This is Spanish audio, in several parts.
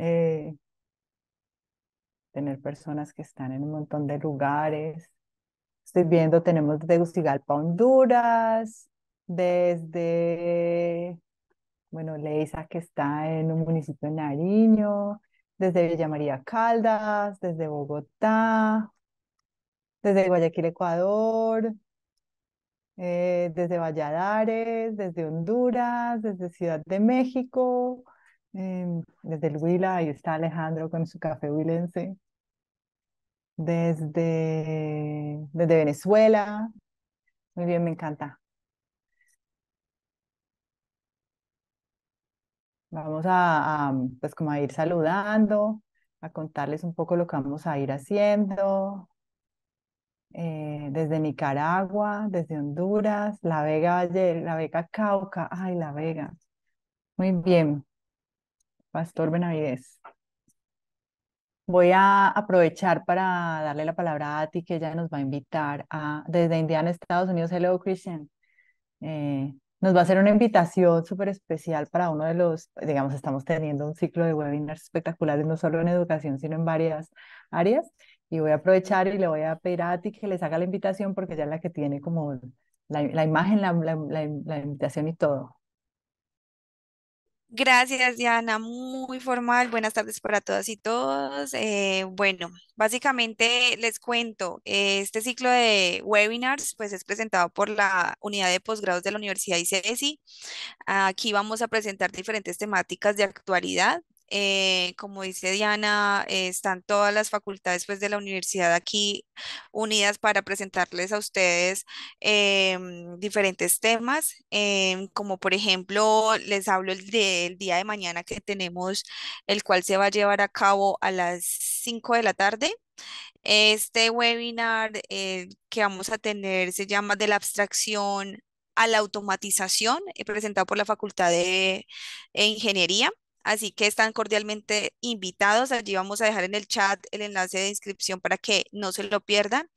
eh, tener personas que están en un montón de lugares. Estoy viendo, tenemos desde Tegucigalpa, Honduras, desde, bueno, Leisa, que está en un municipio de Nariño, desde Villa María Caldas, desde Bogotá, desde Guayaquil, Ecuador, eh, desde Valladares, desde Honduras, desde Ciudad de México, desde el Huila, ahí está Alejandro con su café huilense, desde, desde Venezuela, muy bien, me encanta. Vamos a, pues como a ir saludando, a contarles un poco lo que vamos a ir haciendo. Eh, desde Nicaragua, desde Honduras, La Vega La Vega Cauca, ay, La Vega. Muy bien, Pastor Benavides. Voy a aprovechar para darle la palabra a ti, que ella nos va a invitar desde Indiana, Estados Unidos. Hello, Christian. Eh, nos va a hacer una invitación súper especial para uno de los, digamos, estamos teniendo un ciclo de webinars espectaculares, no solo en educación, sino en varias áreas. Y voy a aprovechar y le voy a pedir a ti que les haga la invitación porque ella es la que tiene como la, la imagen, la, la invitación y todo. Gracias, Diana. Muy formal. Buenas tardes para todas y todos. Eh, bueno, básicamente les cuento, este ciclo de webinars pues es presentado por la unidad de posgrados de la Universidad ICESI. Aquí vamos a presentar diferentes temáticas de actualidad eh, como dice Diana, eh, están todas las facultades pues, de la universidad aquí unidas para presentarles a ustedes em, diferentes temas, em, como por ejemplo, les hablo el del día de mañana que tenemos, el cual se va a llevar a cabo a las 5 de la tarde. Este webinar eh, que vamos a tener se llama de la abstracción a la automatización, presentado por la Facultad de Ingeniería. Así que están cordialmente invitados. Allí vamos a dejar en el chat el enlace de inscripción para que no se lo pierdan.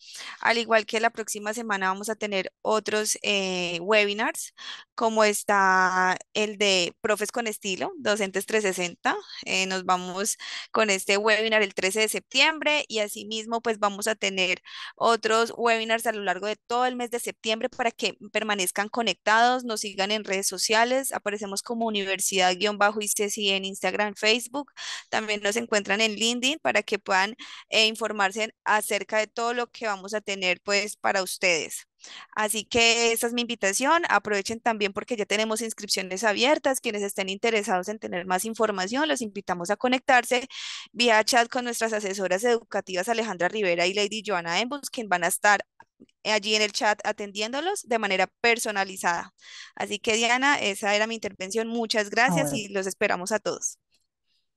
Al igual que la próxima semana vamos a tener otros eh, webinars, como está el de Profes con Estilo, Docentes 360. Eh, nos vamos con este webinar el 13 de septiembre y asimismo pues vamos a tener otros webinars a lo largo de todo el mes de septiembre para que permanezcan conectados, nos sigan en redes sociales. Aparecemos como Universidad-ICESI Instagram, Facebook. También nos encuentran en LinkedIn para que puedan eh, informarse acerca de todo lo que vamos a tener pues para ustedes. Así que esa es mi invitación. Aprovechen también porque ya tenemos inscripciones abiertas. Quienes estén interesados en tener más información, los invitamos a conectarse vía chat con nuestras asesoras educativas Alejandra Rivera y Lady Joana Embus, quien van a estar allí en el chat atendiéndolos de manera personalizada. Así que Diana, esa era mi intervención. Muchas gracias y los esperamos a todos.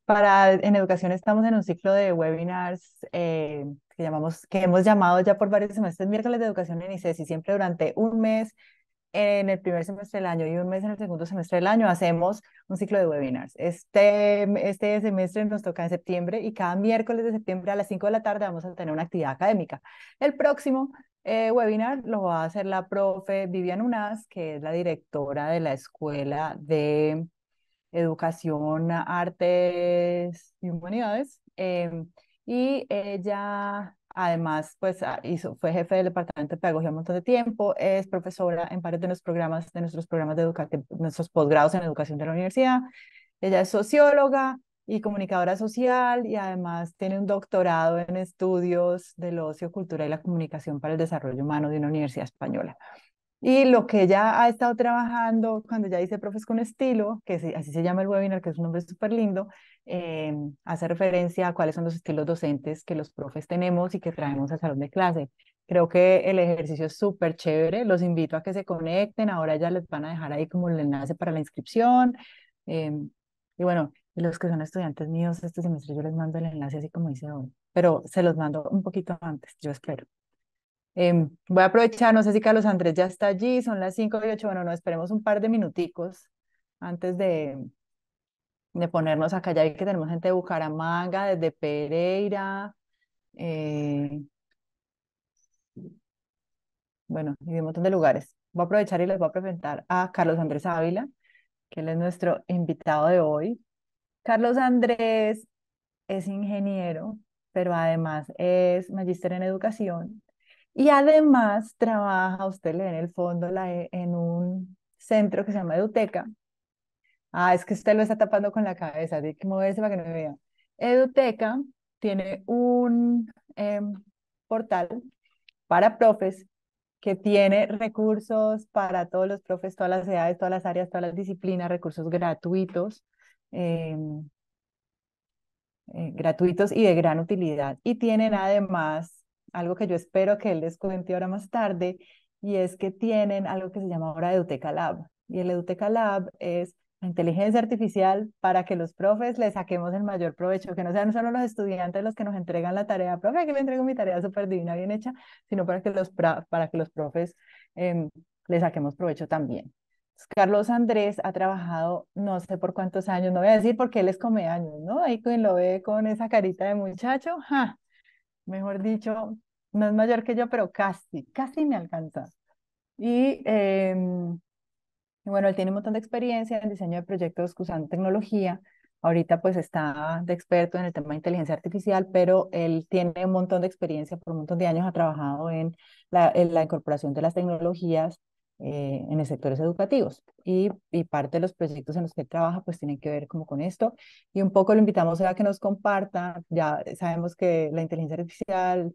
Para en educación estamos en un ciclo de webinars eh, que llamamos, que hemos llamado ya por varios semestres miércoles de educación en ICES y siempre durante un mes en el primer semestre del año y un mes en el segundo semestre del año hacemos un ciclo de webinars. Este, este semestre nos toca en septiembre y cada miércoles de septiembre a las 5 de la tarde vamos a tener una actividad académica. El próximo eh, webinar lo va a hacer la profe Vivian Unaz, que es la directora de la Escuela de Educación, Artes y Humanidades. Em, y ella, además, pues ah, hizo, fue jefe del Departamento de Pedagogía un montón de tiempo, es profesora en varios de nuestros programas, de nuestros programas de educación, nuestros posgrados en educación de la universidad. Ella es socióloga, y comunicadora social y además tiene un doctorado en estudios del ocio, cultura y la comunicación para el desarrollo humano de una universidad española. Y lo que ella ha estado trabajando cuando ya dice Profes con Estilo, que así se llama el webinar, que es un nombre súper lindo, eh, hace referencia a cuáles son los estilos docentes que los profes tenemos y que traemos al salón de clase. Creo que el ejercicio es súper chévere, los invito a que se conecten, ahora ya les van a dejar ahí como el enlace para la inscripción. Eh, y bueno, los que son estudiantes míos este semestre yo les mando el enlace así como dice hoy, pero se los mando un poquito antes, yo espero. Em, voy a aprovechar, no sé si Carlos Andrés ya está allí, son las 5 y 8, bueno, no, esperemos un par de minuticos antes de, de ponernos acá, ya que tenemos gente de Bucaramanga, desde Pereira, eh, bueno, y de un montón de lugares. Voy a aprovechar y les voy a presentar a Carlos Andrés Ávila, que él es nuestro invitado de hoy. Carlos Andrés es ingeniero, pero además es magíster en educación y además trabaja, usted lee en el fondo, e, en un centro que se llama Eduteca. Ah, es que usted lo está tapando con la cabeza, tiene que moverse para que no me vea. Eduteca tiene un em, portal para profes que tiene recursos para todos los profes, todas las edades, todas las áreas, todas las disciplinas, recursos gratuitos, em, eh, gratuitos y de gran utilidad. Y tienen además algo que yo espero que él les cuente ahora más tarde, y es que tienen algo que se llama ahora Eduteca Lab. Y el Eduteca Lab es la inteligencia artificial para que los profes le saquemos el mayor provecho, que no sean solo los estudiantes los que nos entregan la tarea, profe, que le entrego mi tarea súper divina, bien hecha, sino para que los, para que los profes eh, le saquemos provecho también. Carlos Andrés ha trabajado no sé por cuántos años, no voy a decir porque él es come años, ¿no? Ahí quien lo ve con esa carita de muchacho, mejor dicho, no es mayor que yo, pero casi, casi me alcanza. Y eh, bueno, él tiene un montón de experiencia en diseño de proyectos usando tecnología. Ahorita pues está de experto en el tema de inteligencia artificial, pero él tiene un montón de experiencia, por un montón de años ha trabajado en la, en la incorporación de las tecnologías eh, en los sectores educativos. Y, y, parte de los proyectos en los que él trabaja pues tienen que ver como con esto. Y un poco lo invitamos a que nos comparta. Ya sabemos que la inteligencia artificial,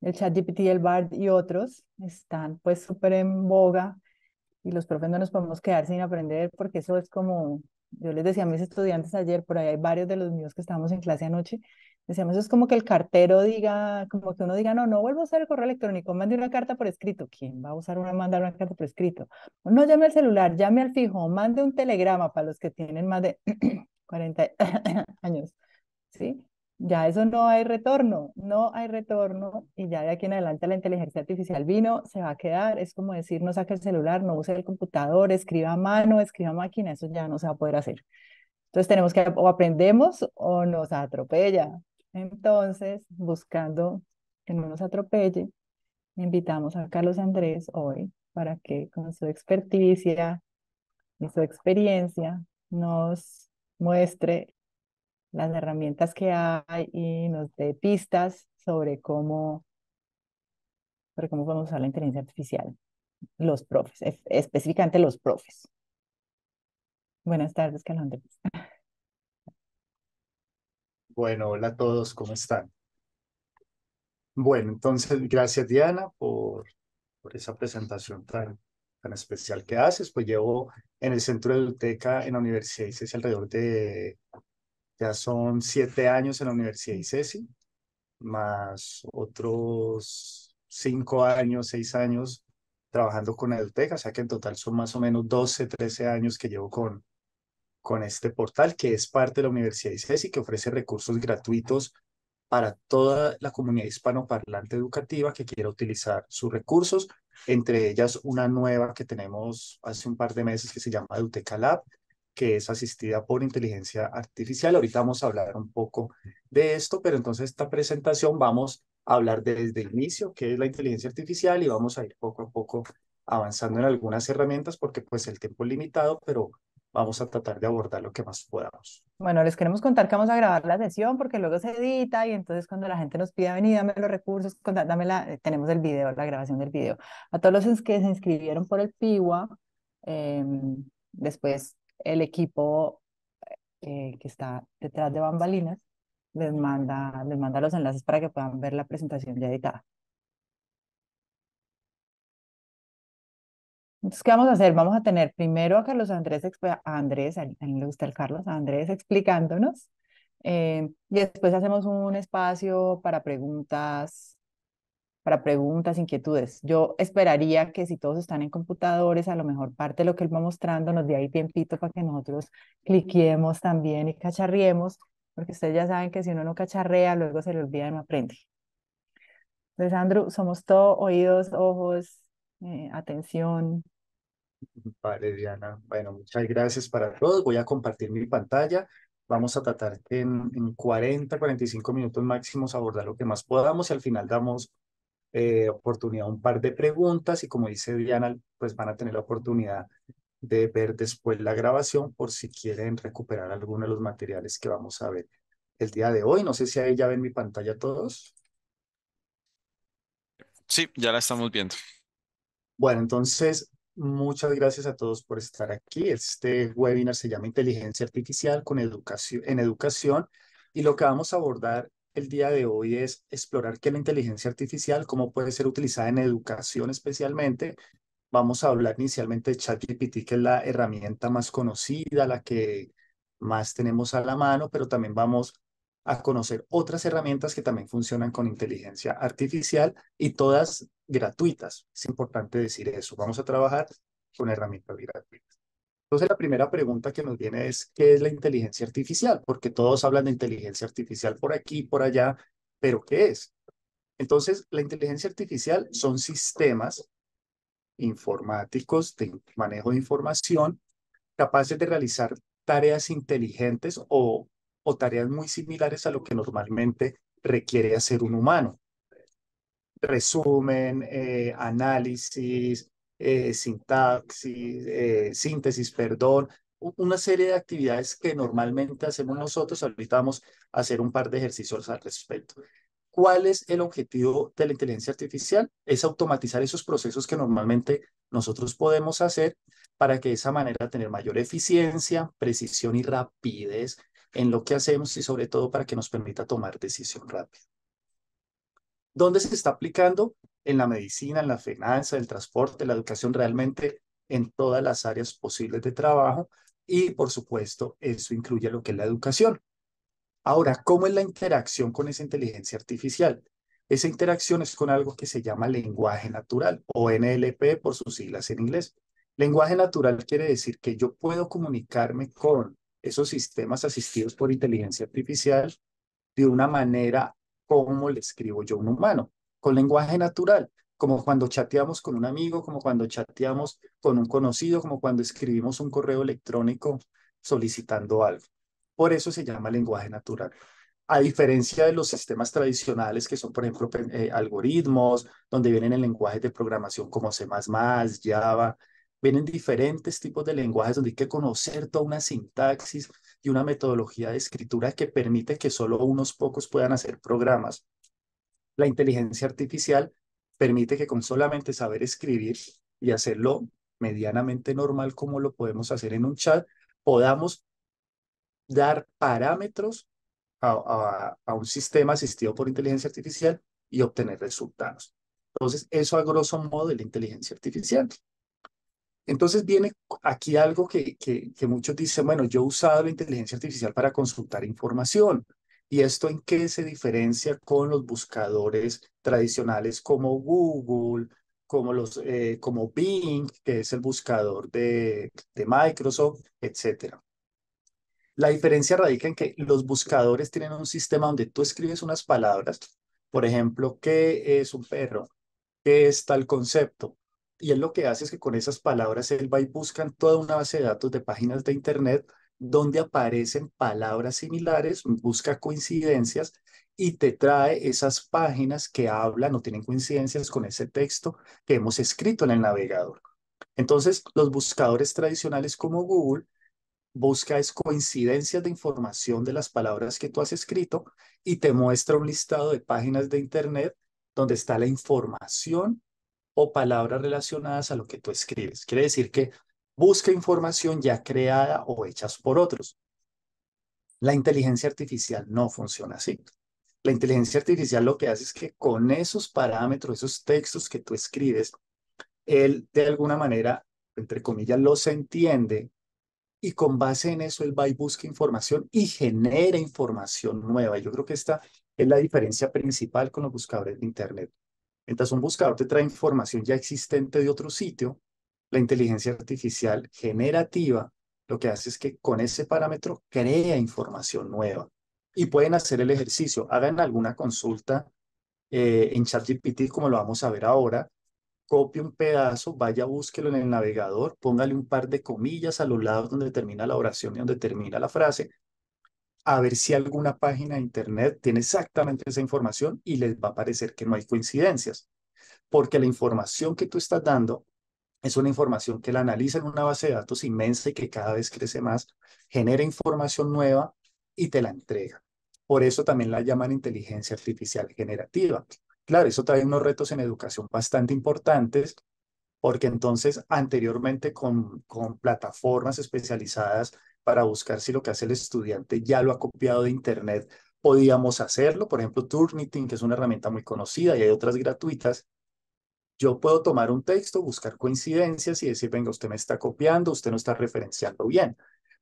el chat GPT, el BARD y otros están pues súper en boga y los profes no nos podemos quedar sin aprender porque eso es como, yo les decía a mis estudiantes ayer, por ahí hay varios de los míos que estábamos en clase anoche, decíamos, eso es como que el cartero diga, como que uno diga, no, no vuelvo a usar el correo electrónico, mande una carta por escrito. ¿Quién va a usar una, mandar una carta por escrito? No llame al celular, llame al fijo, mande un telegrama para los que tienen más de 40 años, ¿sí? Ya eso no hay retorno, no hay retorno y ya de aquí en adelante la inteligencia artificial vino, se va a quedar, es como decir, no saque el celular, no use el computador, escriba a mano, escriba a máquina, eso ya no se va a poder hacer. Entonces tenemos que o aprendemos o nos atropella. Entonces, buscando que no nos atropelle, invitamos a Carlos Andrés hoy para que con su experticia y su experiencia nos muestre las herramientas que hay y nos dé pistas sobre cómo, sobre cómo podemos usar la inteligencia artificial, los profes, específicamente los profes. Buenas tardes, Carlos Bueno, hola a todos, ¿cómo están? Bueno, entonces, gracias Diana por, por esa presentación tan, tan especial que haces. Pues llevo en el Centro de Biblioteca en la Universidad ICESI alrededor de ya son siete años en la Universidad ICESI, más otros cinco años, seis años trabajando con Eduteca, o sea que en total son más o menos 12, 13 años que llevo con, con este portal, que es parte de la Universidad ICESI, que ofrece recursos gratuitos para toda la comunidad hispanoparlante educativa que quiera utilizar sus recursos, entre ellas una nueva que tenemos hace un par de meses que se llama Eduteca Lab, que es asistida por inteligencia artificial. Ahorita vamos a hablar un poco de esto, pero entonces esta presentación vamos a hablar desde el inicio, qué es la inteligencia artificial y vamos a ir poco a poco avanzando en algunas herramientas porque pues el tiempo es limitado, pero vamos a tratar de abordar lo que más podamos. Bueno, les queremos contar que vamos a grabar la sesión porque luego se edita y entonces cuando la gente nos pida venir, dame los recursos, dame la, eh, tenemos el video, la grabación del video. A todos los que se inscribieron por el PIWA, eh, después el equipo eh, que está detrás de bambalinas les manda, les manda los enlaces para que puedan ver la presentación ya editada. Entonces, ¿qué vamos a hacer? Vamos a tener primero a Carlos Andrés, a Andrés, a él le gusta el Carlos, a Andrés explicándonos, eh, y después hacemos un espacio para preguntas para preguntas, inquietudes. Yo esperaría que si todos están en computadores, a lo mejor parte de lo que él va mostrando nos dé ahí tiempito para que nosotros cliquemos también y cacharriemos, porque ustedes ya saben que si uno no cacharrea, luego se le olvida y no aprende. Entonces, Andrew, somos todo oídos, ojos, eh, atención. Vale, Diana. Bueno, muchas gracias para todos. Voy a compartir mi pantalla. Vamos a tratar en, en 40, 45 minutos máximos abordar lo que más podamos y al final damos eh, oportunidad un par de preguntas y como dice Diana, pues van a tener la oportunidad de ver después la grabación por si quieren recuperar alguno de los materiales que vamos a ver el día de hoy. No sé si ahí ya ven mi pantalla todos. Sí, ya la estamos viendo. Bueno, entonces, muchas gracias a todos por estar aquí. Este webinar se llama Inteligencia Artificial con educación, en Educación y lo que vamos a abordar el día de hoy es explorar qué es la inteligencia artificial, cómo puede ser utilizada en educación especialmente. Vamos a hablar inicialmente de ChatGPT, que es la herramienta más conocida, la que más tenemos a la mano, pero también vamos a conocer otras herramientas que también funcionan con inteligencia artificial y todas gratuitas. Es importante decir eso. Vamos a trabajar con herramientas gratuitas. Entonces, la primera pregunta que nos viene es, ¿qué es la inteligencia artificial? Porque todos hablan de inteligencia artificial por aquí, por allá, pero ¿qué es? Entonces, la inteligencia artificial son sistemas informáticos de manejo de información capaces de realizar tareas inteligentes o o tareas muy similares a lo que normalmente requiere hacer un humano. Resumen, eh, análisis, eh, sintaxis, eh, síntesis, perdón, una serie de actividades que normalmente hacemos nosotros. Ahorita vamos a hacer un par de ejercicios al respecto. ¿Cuál es el objetivo de la inteligencia artificial? Es automatizar esos procesos que normalmente nosotros podemos hacer para que de esa manera tener mayor eficiencia, precisión y rapidez en lo que hacemos y sobre todo para que nos permita tomar decisión rápida. ¿Dónde se está aplicando? En la medicina, en la finanza, el transporte, la educación, realmente en todas las áreas posibles de trabajo y por supuesto eso incluye lo que es la educación. Ahora, ¿cómo es la interacción con esa inteligencia artificial? Esa interacción es con algo que se llama lenguaje natural o NLP por sus siglas en inglés. Lenguaje natural quiere decir que yo puedo comunicarme con esos sistemas asistidos por inteligencia artificial de una manera como le escribo yo a un humano, con lenguaje natural, como cuando chateamos con un amigo, como cuando chateamos con un conocido, como cuando escribimos un correo electrónico solicitando algo. Por eso se llama lenguaje natural. A diferencia de los sistemas tradicionales que son, por ejemplo, eh, algoritmos, donde vienen en lenguajes de programación como C++, Java, Vienen diferentes tipos de lenguajes donde hay que conocer toda una sintaxis y una metodología de escritura que permite que solo unos pocos puedan hacer programas. La inteligencia artificial permite que con solamente saber escribir y hacerlo medianamente normal como lo podemos hacer en un chat, podamos dar parámetros a, a, un sistema asistido por inteligencia artificial y obtener resultados. Entonces, eso a grosso modo de la inteligencia artificial. Entonces viene aquí algo que, muchos dicen, bueno, yo he usado la inteligencia artificial para consultar información. ¿Y esto en qué se diferencia con los buscadores tradicionales como Google, como, los, eh, como Bing, que es el buscador de, de Microsoft, etcétera? La diferencia radica en que los buscadores tienen un sistema donde tú escribes unas palabras, por ejemplo, ¿qué es un perro? ¿Qué es tal concepto? Y él lo que hace es que con esas palabras él va y busca toda una base de datos de páginas de internet donde aparecen palabras similares, busca coincidencias y te trae esas páginas que hablan o tienen coincidencias con ese texto que hemos escrito en el navegador. Entonces, los buscadores tradicionales como Google busca es coincidencias de información de las palabras que tú has escrito y te muestra un listado de páginas de internet donde está la información o palabras relacionadas a lo que tú escribes. Quiere decir que busca información ya creada o hechas por otros. La inteligencia artificial no funciona así. La inteligencia artificial lo que hace es que con esos parámetros, esos textos que tú escribes, él de alguna manera, entre comillas, los entiende y con base en eso él va y busca información y genera información nueva. Yo creo que esta es la diferencia principal con los buscadores de Internet. Mientras un buscador te trae información ya existente de otro sitio, la inteligencia artificial generativa lo que hace es que con ese parámetro crea información nueva. Y pueden hacer el ejercicio, hagan alguna consulta eh, en ChatGPT como lo vamos a ver ahora, copie un pedazo, vaya, búsquelo en el navegador, póngale un par de comillas a los lados donde termina la oración y donde termina la frase, a ver si alguna página de internet tiene exactamente esa información y les va a parecer que no hay coincidencias, porque la información que tú estás dando es una información que la analiza en una base de datos inmensa y que cada vez crece más, genera información nueva y te la entrega. Por eso también la llaman inteligencia artificial generativa. Claro, eso trae unos retos en educación bastante importantes, porque entonces anteriormente con, con plataformas especializadas para buscar si lo que hace el estudiante ya lo ha copiado de Internet, podíamos hacerlo. Por ejemplo, Turnitin, que es una herramienta muy conocida y hay otras gratuitas. Yo puedo tomar un texto, buscar coincidencias y decir, venga, usted me está copiando, usted no está referenciando bien.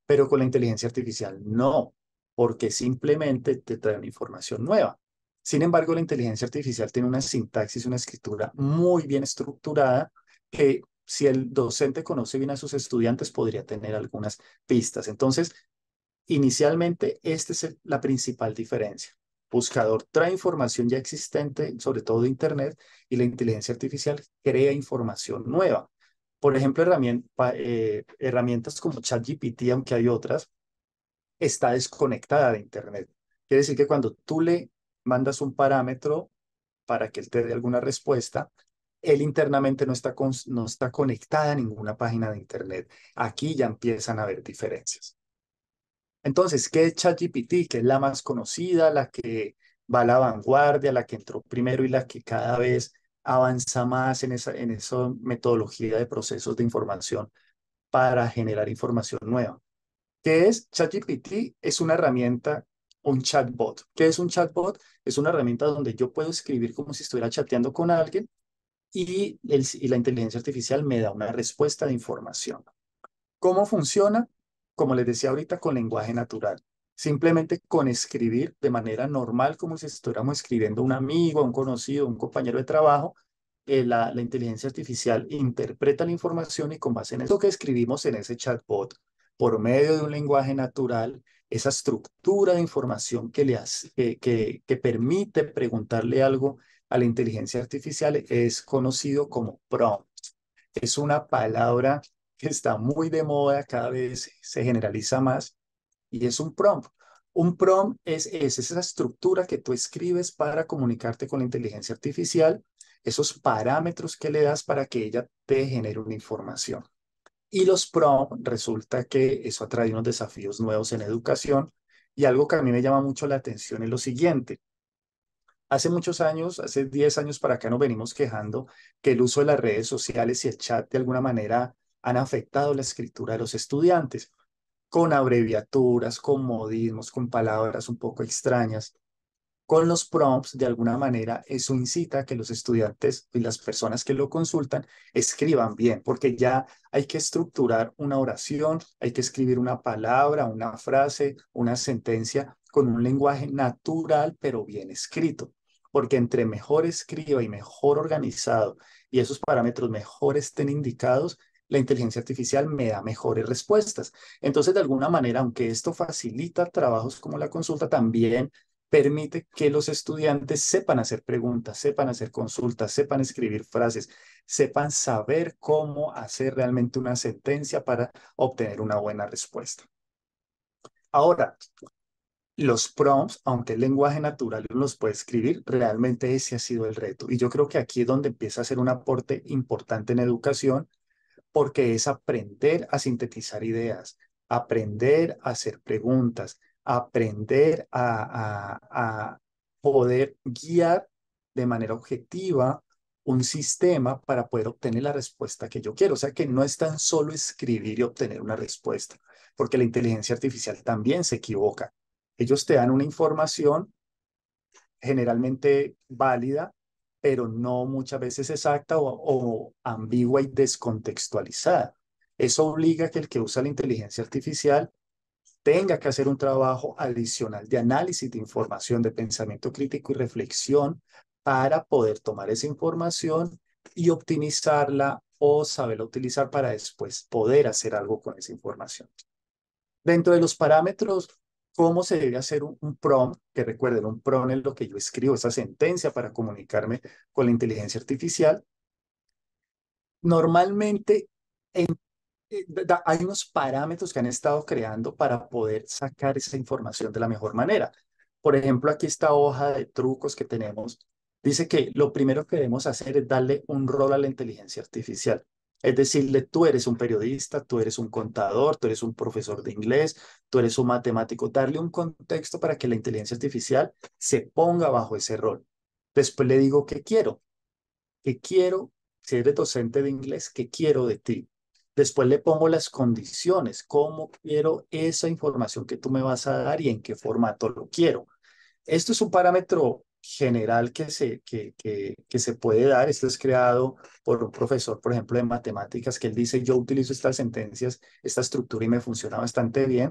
Pero con la inteligencia artificial no, porque simplemente te trae información nueva. Sin embargo, la inteligencia artificial tiene una sintaxis, una escritura muy bien estructurada que si el docente conoce bien a sus estudiantes podría tener algunas pistas. Entonces, inicialmente, esta es la principal diferencia. Buscador trae información ya existente, sobre todo de Internet, y la inteligencia artificial crea información nueva. Por ejemplo, eh, herramientas como ChatGPT, aunque hay otras, está desconectada de Internet. Quiere decir que cuando tú le mandas un parámetro para que él te dé alguna respuesta, él internamente no está, no está conectada a ninguna página de Internet. Aquí ya empiezan a haber diferencias. Entonces, ¿qué es ChatGPT? Que es la más conocida, la que va a la vanguardia, la que entró primero y la que cada vez avanza más en esa, en esa metodología de procesos de información para generar información nueva. ¿Qué es ChatGPT? Es una herramienta, un chatbot. ¿Qué es un chatbot? Es una herramienta donde yo puedo escribir como si estuviera chateando con alguien y, la inteligencia artificial me da una respuesta de información. ¿Cómo funciona? Como les decía ahorita, con lenguaje natural. Simplemente con escribir de manera normal, como si estuviéramos escribiendo un amigo, un conocido, un compañero de trabajo, eh, la, inteligencia artificial interpreta la información y con base en eso que escribimos en ese chatbot, por medio de un lenguaje natural, esa estructura de información que, le hace, que permite preguntarle algo a la inteligencia artificial es conocido como prompt. Es una palabra que está muy de moda, cada vez se generaliza más, y es un prompt. Un prompt es, es esa estructura que tú escribes para comunicarte con la inteligencia artificial, esos parámetros que le das para que ella te genere una información. Y los prompts, resulta que eso ha traído unos desafíos nuevos en educación, y algo que a mí me llama mucho la atención es lo siguiente. Hace muchos años, hace 10 años para acá nos venimos quejando que el uso de las redes sociales y el chat de alguna manera han afectado la escritura de los estudiantes, con abreviaturas, con modismos, con palabras un poco extrañas. Con los prompts, de alguna manera, eso incita a que los estudiantes y las personas que lo consultan escriban bien, porque ya hay que estructurar una oración, hay que escribir una palabra, una frase, una sentencia con un lenguaje natural, pero bien escrito porque entre mejor escriba y mejor organizado y esos parámetros mejor estén indicados, la inteligencia artificial me da mejores respuestas. Entonces, de alguna manera, aunque esto facilita trabajos como la consulta, también permite que los estudiantes sepan hacer preguntas, sepan hacer consultas, sepan escribir frases, sepan saber cómo hacer realmente una sentencia para obtener una buena respuesta. Ahora, los prompts, aunque el lenguaje natural los puede escribir, realmente ese ha sido el reto. Y yo creo que aquí es donde empieza a ser un aporte importante en educación, porque es aprender a sintetizar ideas, aprender a hacer preguntas, aprender a, a poder guiar de manera objetiva un sistema para poder obtener la respuesta que yo quiero. O sea que no es tan solo escribir y obtener una respuesta, porque la inteligencia artificial también se equivoca ellos te dan una información generalmente válida, pero no muchas veces exacta o, ambigua y descontextualizada. Eso obliga a que el que usa la inteligencia artificial tenga que hacer un trabajo adicional de análisis de información, de pensamiento crítico y reflexión para poder tomar esa información y optimizarla o saberla utilizar para después poder hacer algo con esa información. Dentro de los parámetros cómo se debe hacer un, prompt, que recuerden, un prompt es lo que yo escribo, esa sentencia para comunicarme con la inteligencia artificial. Normalmente eh, hay unos parámetros que han estado creando para poder sacar esa información de la mejor manera. Por ejemplo, aquí esta hoja de trucos que tenemos dice que lo primero que debemos hacer es darle un rol a la inteligencia artificial. Es decirle, tú eres un periodista, tú eres un contador, tú eres un profesor de inglés, tú eres un matemático. Darle un contexto para que la inteligencia artificial se ponga bajo ese rol. Después le digo, ¿qué quiero? ¿Qué quiero? Si eres docente de inglés, ¿qué quiero de ti? Después le pongo las condiciones, cómo quiero esa información que tú me vas a dar y en qué formato lo quiero. Esto es un parámetro general que se, que, que, que se puede dar. Esto es creado por un profesor, por ejemplo, de matemáticas, que él dice, yo utilizo estas sentencias, esta estructura y me funciona bastante bien.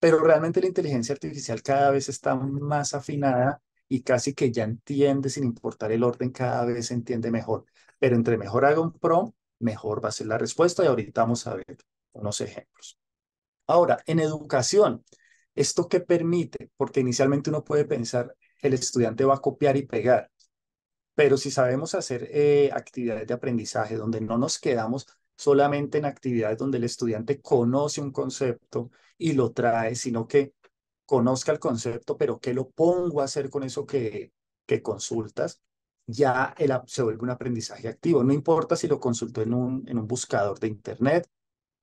Pero realmente la inteligencia artificial cada vez está más afinada y casi que ya entiende, sin importar el orden, cada vez entiende mejor. Pero entre mejor haga un prompt, mejor va a ser la respuesta y ahorita vamos a ver unos ejemplos. Ahora, en educación, ¿esto qué permite? Porque inicialmente uno puede pensar, el estudiante va a copiar y pegar, pero si sabemos hacer eh, actividades de aprendizaje donde no nos quedamos solamente en actividades donde el estudiante conoce un concepto y lo trae, sino que conozca el concepto, pero ¿qué lo pongo a hacer con eso que, que consultas? ya el, se vuelve un aprendizaje activo. No importa si lo consultó en un, en un buscador de Internet,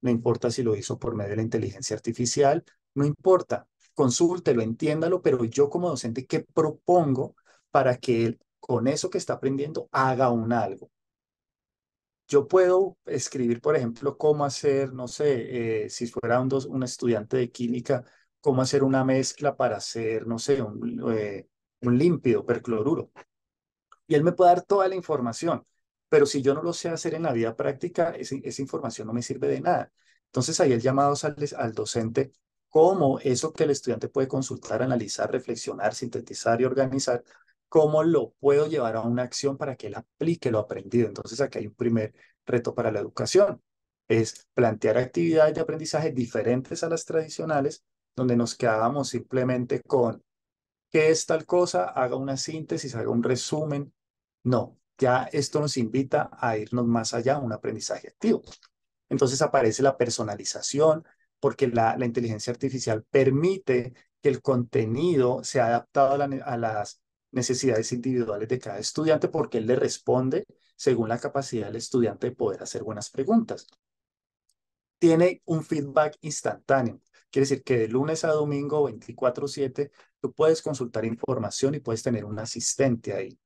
no importa si lo hizo por medio de la inteligencia artificial, no importa, consúltelo, entiéndalo, pero yo como docente, ¿qué propongo para que él, con eso que está aprendiendo, haga un algo? Yo puedo escribir, por ejemplo, cómo hacer, no sé, eh, si fuera un, un, estudiante de química, cómo hacer una mezcla para hacer, no sé, un, eh, un límpido percloruro y él me puede dar toda la información, pero si yo no lo sé hacer en la vida práctica, esa, información no me sirve de nada. Entonces ahí el llamado al, al docente cómo eso que el estudiante puede consultar, analizar, reflexionar, sintetizar y organizar, cómo lo puedo llevar a una acción para que él aplique lo aprendido. Entonces aquí hay un primer reto para la educación, es plantear actividades de aprendizaje diferentes a las tradicionales, donde nos quedábamos simplemente con qué es tal cosa, haga una síntesis, haga un resumen. No, ya esto nos invita a irnos más allá, un aprendizaje activo. Entonces aparece la personalización, porque la, la inteligencia artificial permite que el contenido sea adaptado a, las necesidades individuales de cada estudiante, porque él le responde según la capacidad del estudiante de poder hacer buenas preguntas. Tiene un feedback instantáneo. Quiere decir que de lunes a domingo 24/7 tú puedes consultar información y puedes tener un asistente ahí.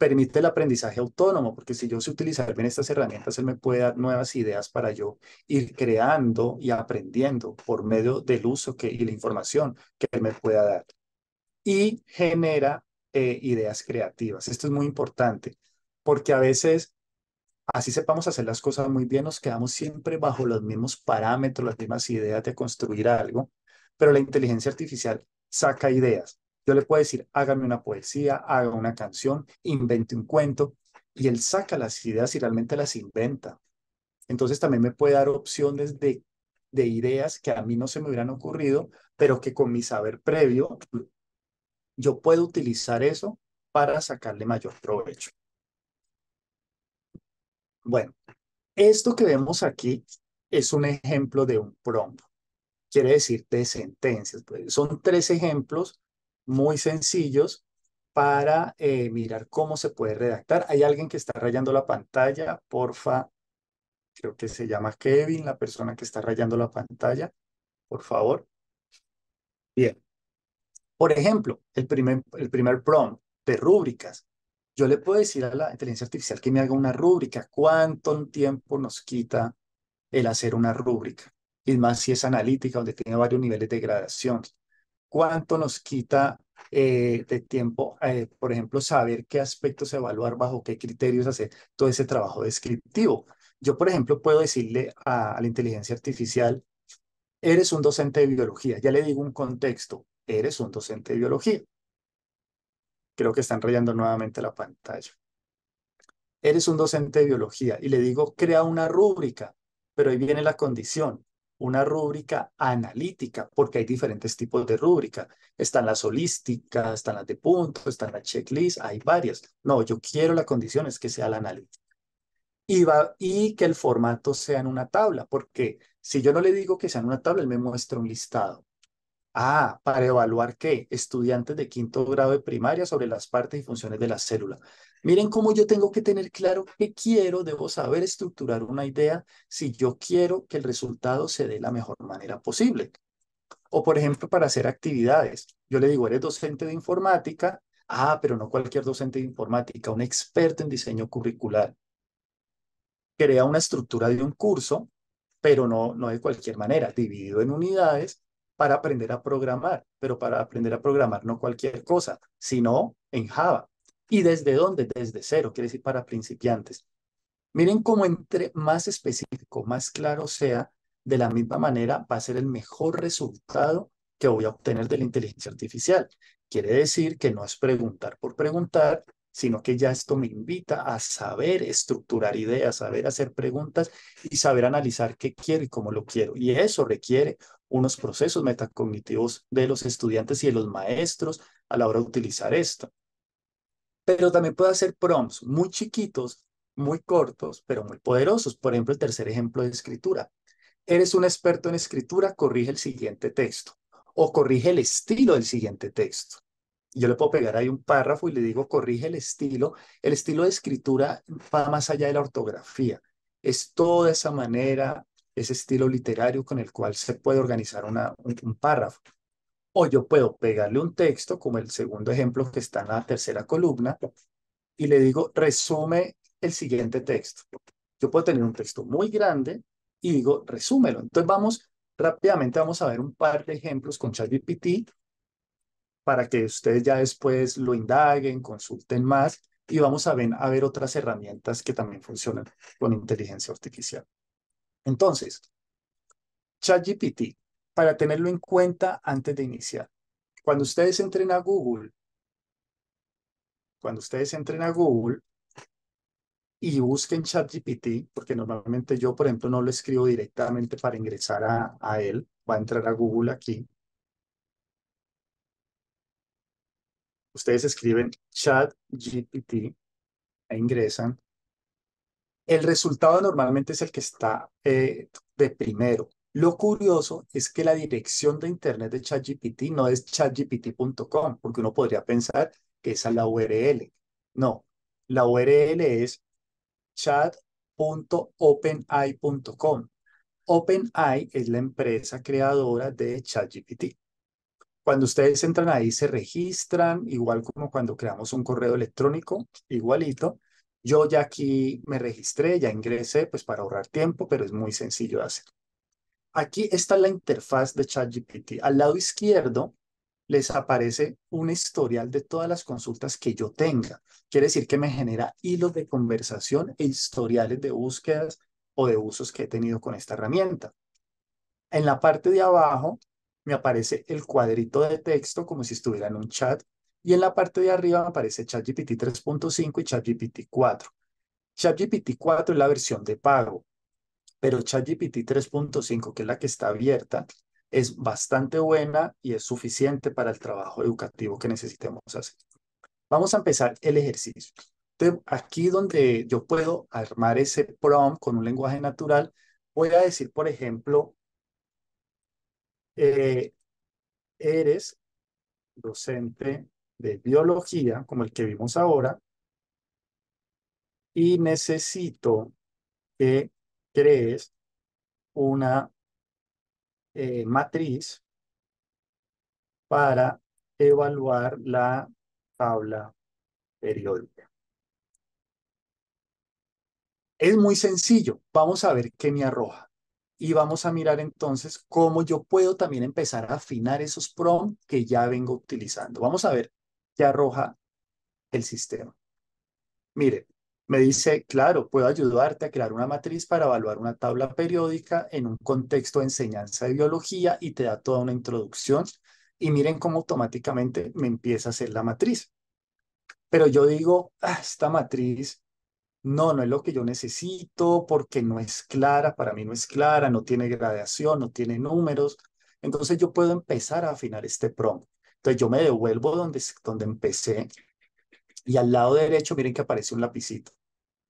Permite el aprendizaje autónomo, porque si yo sé utilizar bien estas herramientas, él me puede dar nuevas ideas para yo ir creando y aprendiendo por medio del uso y la información que él me pueda dar. Y genera eh, ideas creativas. Esto es muy importante, porque a veces así sepamos hacer las cosas muy bien, nos quedamos siempre bajo los mismos parámetros, las mismas ideas de construir algo, pero la inteligencia artificial saca ideas. Yo le puedo decir, hágame una poesía, haga una canción, invente un cuento, y él saca las ideas y realmente las inventa. Entonces también me puede dar opciones de, de ideas que a mí no se me hubieran ocurrido, pero que con mi saber previo, yo puedo utilizar eso para sacarle mayor provecho. Bueno, esto que vemos aquí es un ejemplo de un prompt. Quiere decir de sentencias. Pues, son tres ejemplos muy sencillos para eh, mirar cómo se puede redactar. Hay alguien que está rayando la pantalla, porfa. Creo que se llama Kevin, la persona que está rayando la pantalla. Por favor. Bien. Por ejemplo, el primer, el primer prompt de rúbricas. Yo le puedo decir a la inteligencia artificial que me haga una rúbrica. ¿Cuánto tiempo nos quita el hacer una rúbrica? Y más si es analítica, donde tiene varios niveles de gradación. ¿Cuánto nos quita eh, de tiempo, eh, por ejemplo, saber qué aspectos evaluar, bajo qué criterios hacer todo ese trabajo descriptivo? Yo, por ejemplo, puedo decirle a, la inteligencia artificial, eres un docente de biología. Ya le digo un contexto, eres un docente de biología. Creo que están rayando nuevamente la pantalla. Eres un docente de biología y le digo, crea una rúbrica, pero ahí viene la condición, una rúbrica analítica, porque hay diferentes tipos de rúbrica. Están las holísticas, están las de puntos, están las checklist, hay varias. No, yo quiero la condición es que sea la analítica. Y, va, y que el formato sea en una tabla, porque si yo no le digo que sea en una tabla, él me muestra un listado. Ah, para evaluar qué? Estudiantes de quinto grado de primaria sobre las partes y funciones de la célula. Miren cómo yo tengo que tener claro qué quiero, debo saber estructurar una idea si yo quiero que el resultado se dé la mejor manera posible. O por ejemplo, para hacer actividades. Yo le digo, eres docente de informática. Ah, pero no cualquier docente de informática, un experto en diseño curricular. Crea una estructura de un curso, pero no, no de cualquier manera, dividido en unidades para aprender a programar, pero para aprender a programar no cualquier cosa, sino en Java. ¿Y desde dónde? Desde cero, quiere decir para principiantes. Miren cómo entre más específico, más claro sea, de la misma manera va a ser el mejor resultado que voy a obtener de la inteligencia artificial. Quiere decir que no es preguntar por preguntar, sino que ya esto me invita a saber estructurar ideas, saber hacer preguntas y saber analizar qué quiero y cómo lo quiero. Y eso requiere unos procesos metacognitivos de los estudiantes y de los maestros a la hora de utilizar esto. Pero también puedo hacer prompts muy chiquitos, muy cortos, pero muy poderosos. Por ejemplo, el tercer ejemplo de escritura. Eres un experto en escritura, corrige el siguiente texto o corrige el estilo del siguiente texto. Yo le puedo pegar ahí un párrafo y le digo, corrige el estilo. El estilo de escritura va más allá de la ortografía. Es toda esa manera ese estilo literario con el cual se puede organizar una, un, párrafo. O yo puedo pegarle un texto, como el segundo ejemplo que está en la tercera columna, y le digo, resume el siguiente texto. Yo puedo tener un texto muy grande y digo, resúmelo. Entonces vamos, rápidamente vamos a ver un par de ejemplos con ChatGPT para que ustedes ya después lo indaguen, consulten más y vamos a ver, a ver otras herramientas que también funcionan con inteligencia artificial. Entonces, ChatGPT, para tenerlo en cuenta antes de iniciar. Cuando ustedes entren a Google, cuando ustedes entren a Google y busquen ChatGPT, porque normalmente yo, por ejemplo, no lo escribo directamente para ingresar a, a él, va a entrar a Google aquí. Ustedes escriben ChatGPT e ingresan el resultado normalmente es el que está eh, de primero. Lo curioso es que la dirección de internet de ChatGPT no es chatgpt.com, porque uno podría pensar que esa es la URL. No, la URL es chat.openai.com. OpenAI es la empresa creadora de ChatGPT. Cuando ustedes entran ahí, se registran, igual como cuando creamos un correo electrónico, igualito, yo ya aquí me registré, ya ingresé, pues para ahorrar tiempo, pero es muy sencillo de hacer. Aquí está la interfaz de ChatGPT. Al lado izquierdo les aparece un historial de todas las consultas que yo tenga. Quiere decir que me genera hilos de conversación e historiales de búsquedas o de usos que he tenido con esta herramienta. En la parte de abajo me aparece el cuadrito de texto como si estuviera en un chat y en la parte de arriba aparece ChatGPT 3.5 y ChatGPT 4. ChatGPT 4 es la versión de pago, pero ChatGPT 3.5, que es la que está abierta, es bastante buena y es suficiente para el trabajo educativo que necesitemos hacer. Vamos a empezar el ejercicio. aquí donde yo puedo armar ese prompt con un lenguaje natural, voy a decir, por ejemplo, eh, eres docente de biología, como el que vimos ahora, y necesito que crees una eh, matriz para evaluar la tabla periódica. Es muy sencillo. Vamos a ver qué me arroja. Y vamos a mirar entonces cómo yo puedo también empezar a afinar esos prompts que ya vengo utilizando. Vamos a ver arroja el sistema. Mire, me dice, claro, puedo ayudarte a crear una matriz para evaluar una tabla periódica en un contexto de enseñanza de biología y te da toda una introducción. Y miren cómo automáticamente me empieza a hacer la matriz. Pero yo digo, ah, esta matriz no, no es lo que yo necesito porque no es clara, para mí no es clara, no tiene gradación, no tiene números. Entonces yo puedo empezar a afinar este prompt. Entonces yo me devuelvo donde, donde empecé y al lado derecho miren que aparece un lapicito.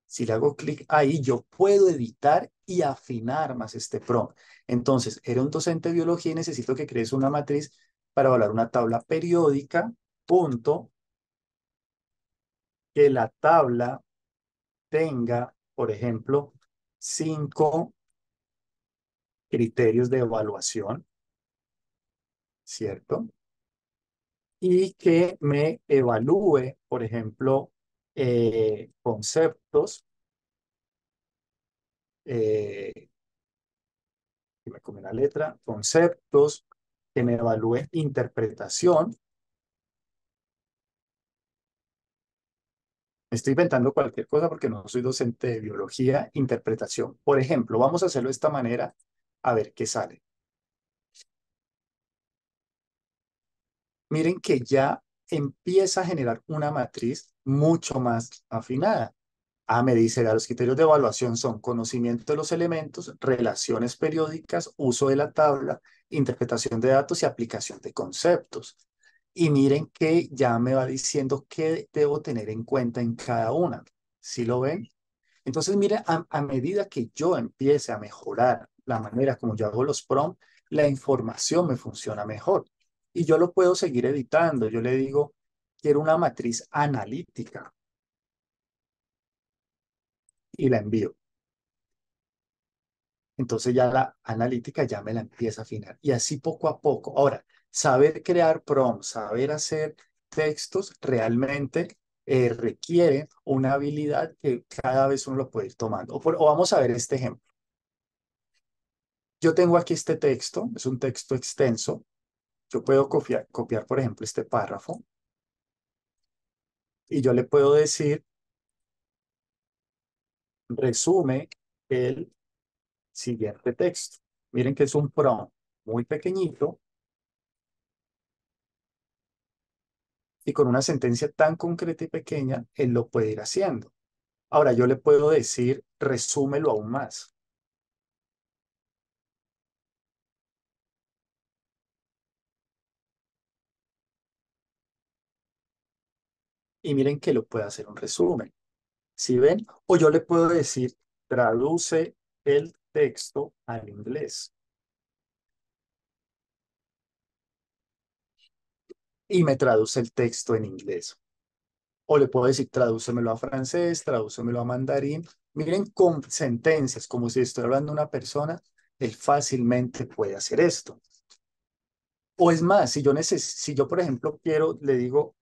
Si le hago clic ahí, yo puedo editar y afinar más este prompt. Entonces, era un docente de biología y necesito que crees una matriz para evaluar una tabla periódica, punto, que la tabla tenga, por ejemplo, cinco criterios de evaluación, ¿cierto? Y que me evalúe, por ejemplo, eh, conceptos, eh, me come la letra, conceptos, que me evalúe interpretación. Estoy inventando cualquier cosa porque no soy docente de biología, interpretación. Por ejemplo, vamos a hacerlo de esta manera a ver qué sale. Miren que ya empieza a generar una matriz mucho más afinada. Ah, me dice, los criterios de evaluación son conocimiento de los elementos, relaciones periódicas, uso de la tabla, interpretación de datos y aplicación de conceptos. Y miren que ya me va diciendo qué debo tener en cuenta en cada una. ¿Sí lo ven? Entonces, mire, a, a medida que yo empiece a mejorar la manera como yo hago los prompts, la información me funciona mejor. Y yo lo puedo seguir editando. Yo le digo, quiero una matriz analítica y la envío. Entonces ya la analítica ya me la empieza a afinar. Y así poco a poco. Ahora, saber crear prompts, saber hacer textos realmente eh, requiere una habilidad que cada vez uno lo puede ir tomando. O, o vamos a ver este ejemplo. Yo tengo aquí este texto, es un texto extenso. Yo puedo copiar, por ejemplo, este párrafo. Y yo le puedo decir resume el siguiente texto. Miren que es un prompt muy pequeñito y con una sentencia tan concreta y pequeña, él lo puede ir haciendo. Ahora yo le puedo decir, resúmelo aún más. Y miren que lo puede hacer un resumen. ¿Sí ven? O yo le puedo decir, traduce el texto al inglés. Y me traduce el texto en inglés. O le puedo decir, tradúcemelo a francés, tradúcemelo a mandarín. Miren, con sentencias, como si estoy hablando de una persona, él fácilmente puede hacer esto. O es más, si yo, si yo, por ejemplo, quiero, le digo,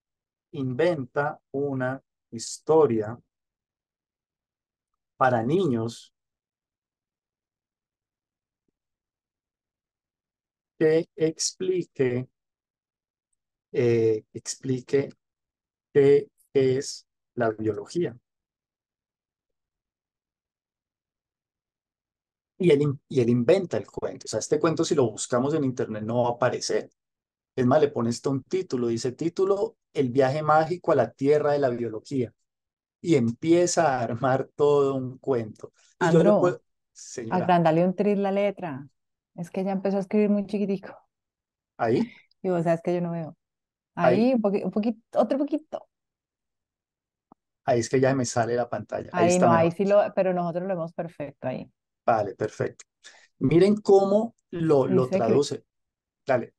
inventa una historia para niños que explique, eh, explique qué es la biología. Y él, y él inventa el cuento. O sea, este cuento si lo buscamos en internet no va a aparecer. Es más, le pone esto un título. Dice título, El viaje mágico a la tierra de la biología y empieza a armar todo un cuento. Y Andro, yo puedo... agrandale un tris la letra. Es que ya empezó a escribir muy chiquitico. ¿Ahí? Y vos sabes que yo no veo. Ahí, Un, poquito, un poquito, otro poquito. Ahí es que ya me sale la pantalla. Ahí, ahí no, ahí sí lo, pero nosotros lo vemos perfecto ahí. Vale, perfecto. Miren cómo lo, lo traduce. Dale.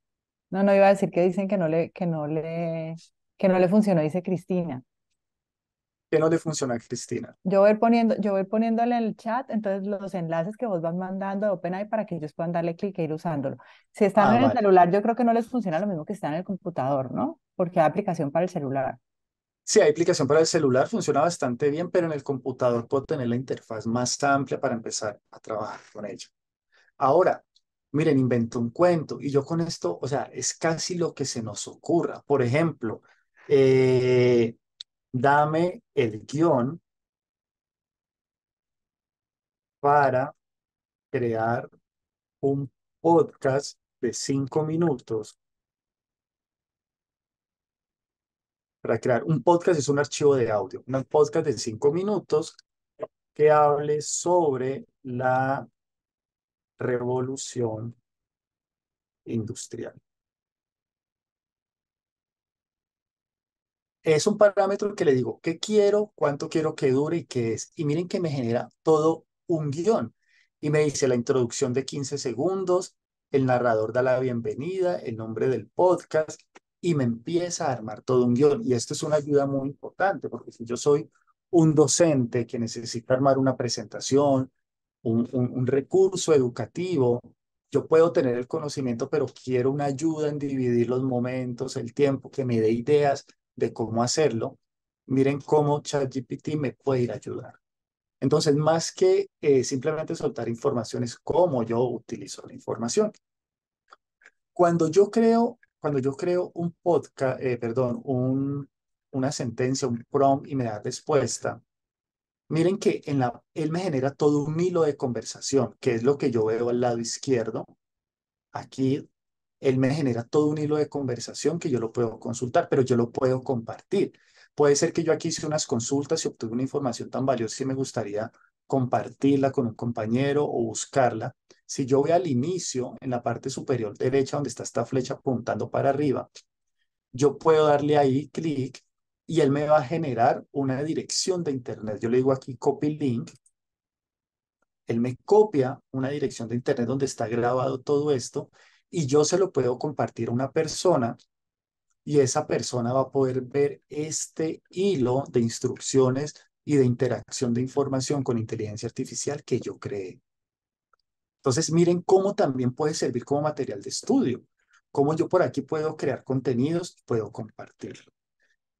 No, no iba a decir que dicen que no le, que no le, que no le funcionó, dice Cristina. ¿Qué no le funciona a Cristina? Yo voy poniendo, yo voy poniéndole en el chat, entonces los enlaces que vos vas mandando de OpenAI para que ellos puedan darle clic e ir usándolo. Si están ah, en el celular, yo creo que no les funciona lo mismo que está en el computador, ¿no? Porque hay aplicación para el celular. Sí, hay aplicación para el celular, funciona bastante bien, pero en el computador puedo tener la interfaz más amplia para empezar a trabajar con ella. Ahora, miren, invento un cuento y yo con esto, o sea, es casi lo que se nos ocurra. Por ejemplo, eh, dame el guion para crear un podcast de cinco minutos. Para crear un podcast es un archivo de audio, un podcast de cinco minutos que hable sobre la revolución industrial. es un parámetro que le digo, ¿qué quiero? ¿Cuánto quiero que dure y qué es? Y miren que me genera todo un guion. Y me dice la introducción de 15 segundos, el narrador da la bienvenida, el nombre del podcast y me empieza a armar todo un guion. Y esto es una ayuda muy importante porque si yo soy un docente que necesita armar una presentación, un, un, recurso educativo, yo puedo tener el conocimiento, pero quiero una ayuda en dividir los momentos, el tiempo, que me dé ideas de cómo hacerlo. Miren cómo ChatGPT me puede ir a ayudar. Entonces, más que eh, simplemente soltar informaciones, cómo yo utilizo la información. Cuando yo creo, cuando yo creo un podcast, eh, perdón, un, una sentencia, un prompt y me da respuesta, miren que en la, él me genera todo un hilo de conversación, que es lo que yo veo al lado izquierdo. Aquí él me genera todo un hilo de conversación que yo lo puedo consultar, pero yo lo puedo compartir. Puede ser que yo aquí hice unas consultas y obtuve una información tan valiosa y me gustaría compartirla con un compañero o buscarla. Si yo voy al inicio, en la parte superior derecha, donde está esta flecha apuntando para arriba, yo puedo darle ahí clic y él me va a generar una dirección de internet. Yo le digo aquí copy link. Él me copia una dirección de internet donde está grabado todo esto y yo se lo puedo compartir a una persona y esa persona va a poder ver este hilo de instrucciones y de interacción de información con inteligencia artificial que yo creé. Entonces, miren cómo también puede servir como material de estudio, cómo yo por aquí puedo crear contenidos, puedo compartirlo.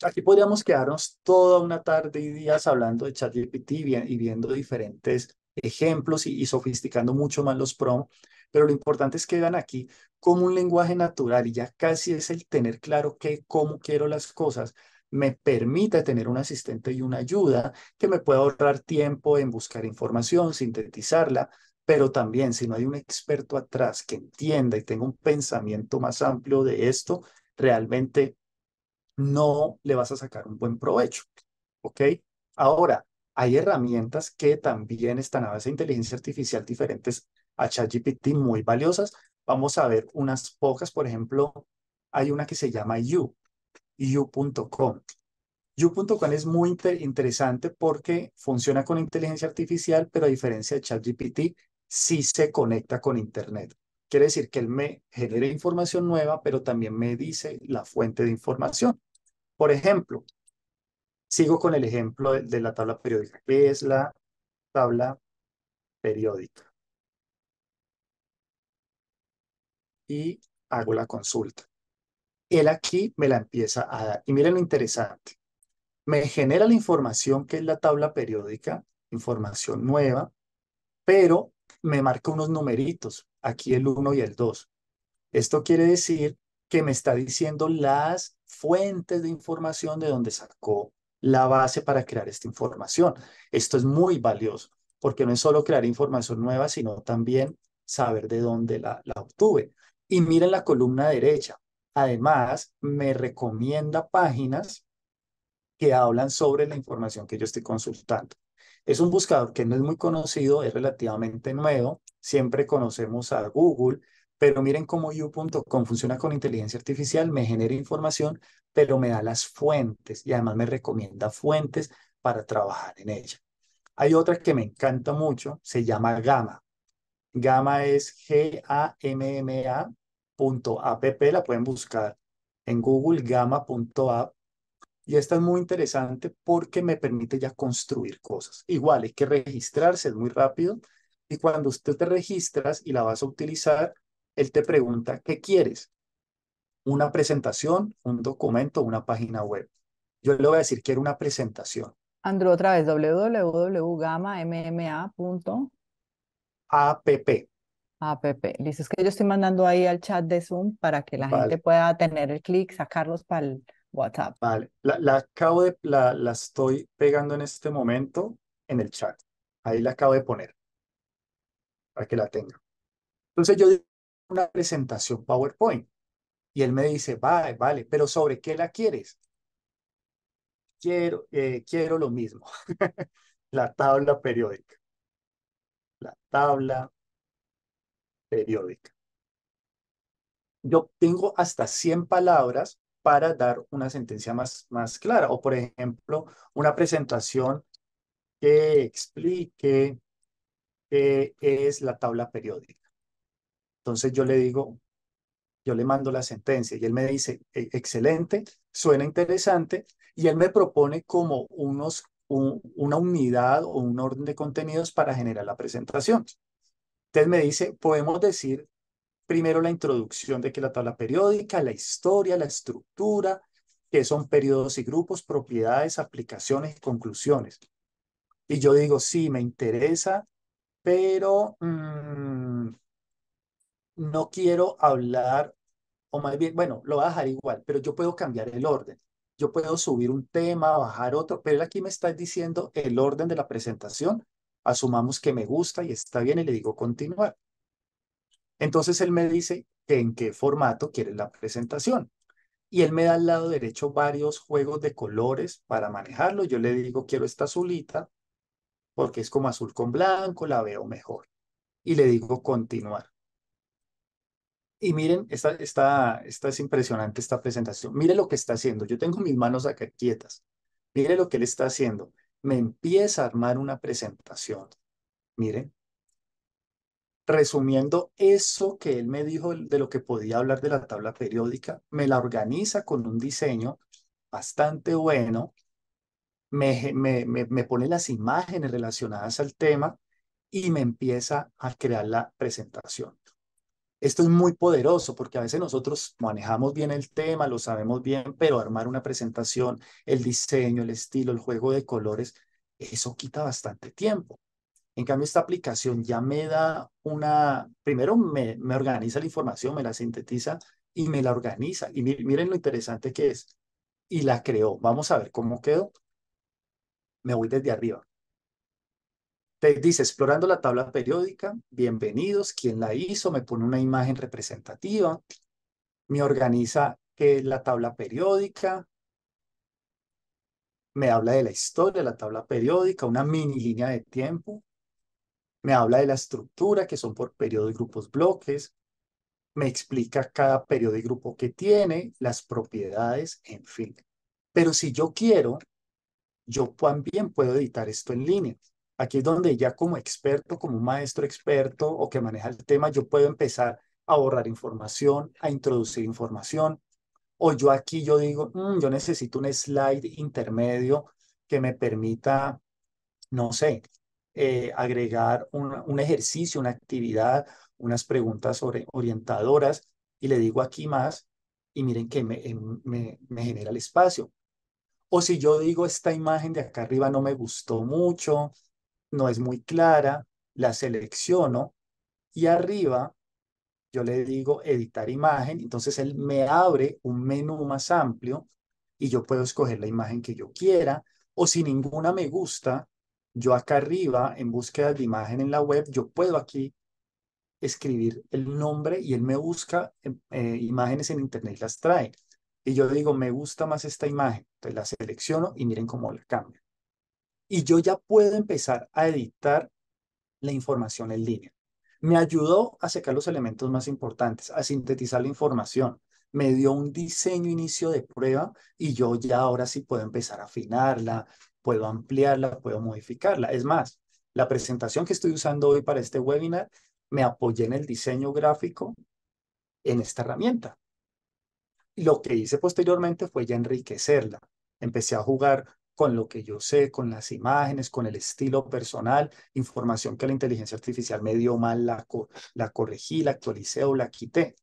Aquí podríamos quedarnos toda una tarde y días hablando de ChatGPT y viendo diferentes ejemplos y, sofisticando mucho más los prompts, pero lo importante es que vean aquí como un lenguaje natural y ya casi es el tener claro que cómo quiero las cosas me permite tener un asistente y una ayuda que me pueda ahorrar tiempo en buscar información, sintetizarla, pero también si no hay un experto atrás que entienda y tenga un pensamiento más amplio de esto, realmente no le vas a sacar un buen provecho. ¿Ok? Ahora, hay herramientas que también están a base de inteligencia artificial diferentes a ChatGPT muy valiosas. Vamos a ver unas pocas, por ejemplo, hay una que se llama You, you.com. You.com es muy interesante porque funciona con inteligencia artificial, pero a diferencia de ChatGPT, sí se conecta con Internet. Quiere decir que él me genera información nueva, pero también me dice la fuente de información. Por ejemplo, sigo con el ejemplo de, la tabla periódica. ¿Qué es la tabla periódica? Y hago la consulta. Él aquí me la empieza a dar. Y miren lo interesante. Me genera la información que es la tabla periódica, información nueva, pero me marca unos numeritos, aquí el 1 y el 2. Esto quiere decir que me está diciendo las fuentes de información de donde sacó la base para crear esta información. Esto es muy valioso, porque no es solo crear información nueva, sino también saber de dónde la, la obtuve. Y miren la columna derecha. Además, me recomienda páginas que hablan sobre la información que yo estoy consultando. Es un buscador que no es muy conocido, es relativamente nuevo. Siempre conocemos a Google, pero miren cómo you.com funciona con inteligencia artificial, me genera información, pero me da las fuentes y además me recomienda fuentes para trabajar en ella. Hay otra que me encanta mucho, se llama Gamma. Gamma es G-A-M-M-A .app, la pueden buscar en Google, Gamma.app. Y esta es muy interesante porque me permite ya construir cosas. Igual, hay que registrarse, es muy rápido. Y cuando usted te registras y la vas a utilizar, él te pregunta, ¿qué quieres? ¿Una presentación, un documento, una página web? Yo le voy a decir, quiero una presentación. Andrew, otra vez, www.gamma.app. App, listo, es que yo estoy mandando ahí al chat de Zoom para que la gente pueda tener el clic, sacarlos para el WhatsApp. Vale, la, la acabo de, la, la estoy pegando en este momento en el chat. Ahí la acabo de poner para que la tenga. Entonces yo una presentación PowerPoint. Y él me dice, vale, vale, pero ¿sobre qué la quieres? Quiero, eh, quiero lo mismo. la tabla periódica. La tabla periódica. Yo tengo hasta 100 palabras para dar una sentencia más, más clara. O, por ejemplo, una presentación que explique qué es la tabla periódica Entonces yo le digo, yo le mando la sentencia y él me dice, "E- excelente, suena interesante, y él me propone como unos, un- una unidad o un orden de contenidos para generar la presentación. Entonces me dice, podemos decir primero la introducción de que la tabla periódica, la historia, la estructura, qué son periodos y grupos, propiedades, aplicaciones conclusiones. Y yo digo, sí, me interesa, pero mm, no quiero hablar, o más bien, bueno, lo voy a dejar igual, pero yo puedo cambiar el orden. Yo puedo subir un tema, bajar otro, pero él aquí me está diciendo el orden de la presentación. Asumamos que me gusta y está bien y le digo continuar. Entonces él me dice en qué formato quiere la presentación. Y él me da al lado derecho varios juegos de colores para manejarlo. Yo le digo, quiero esta azulita porque es como azul con blanco, la veo mejor. Y le digo continuar. Y miren, esta, esta, esta es impresionante esta presentación. Mire lo que está haciendo. Yo tengo mis manos acá quietas. Mire lo que él está haciendo. Me empieza a armar una presentación. Miren. Resumiendo eso que él me dijo de lo que podía hablar de la tabla periódica, me la organiza con un diseño bastante bueno, me, me, me, pone las imágenes relacionadas al tema y me empieza a crear la presentación. Esto es muy poderoso porque a veces nosotros manejamos bien el tema, lo sabemos bien, pero armar una presentación, el diseño, el estilo, el juego de colores, eso quita bastante tiempo. En cambio, esta aplicación ya me da una, primero me, me organiza la información, me la sintetiza y me la organiza. Y miren lo interesante que es. Y la creó. Vamos a ver cómo quedó. Me voy desde arriba. Te dice, explorando la tabla periódica, bienvenidos, quién la hizo, me pone una imagen representativa, me organiza qué es la tabla periódica, me habla de la historia de la tabla periódica, una mini línea de tiempo, me habla de la estructura, que son por periodo y grupos bloques, me explica cada periodo y grupo que tiene, las propiedades, en fin. Pero si yo quiero, yo también puedo editar esto en línea. Aquí es donde ya como experto, como maestro experto o que maneja el tema, yo puedo empezar a borrar información, a introducir información. O yo aquí yo digo, mm, yo necesito un slide intermedio que me permita, no sé, eh, agregar un, ejercicio, una actividad, unas preguntas sobre orientadoras y le digo aquí más y miren que me, me, me genera el espacio. O si yo digo esta imagen de acá arriba no me gustó mucho, no es muy clara, la selecciono y arriba yo le digo editar imagen, entonces él me abre un menú más amplio y yo puedo escoger la imagen que yo quiera o si ninguna me gusta, yo acá arriba en búsqueda de imagen en la web, yo puedo aquí escribir el nombre y él me busca eh, imágenes en internet y las trae. Y yo digo, me gusta más esta imagen, entonces la selecciono y miren cómo la cambio. Y yo ya puedo empezar a editar la información en línea. Me ayudó a sacar los elementos más importantes, a sintetizar la información. Me dio un diseño inicio de prueba y yo ya ahora sí puedo empezar a afinarla, puedo ampliarla, puedo modificarla. Es más, la presentación que estoy usando hoy para este webinar, me apoyé en el diseño gráfico en esta herramienta. Lo que hice posteriormente fue ya enriquecerla. Empecé a jugar con lo que yo sé, con las imágenes, con el estilo personal, información que la inteligencia artificial me dio mal, la, la corregí, la actualicé o la quité.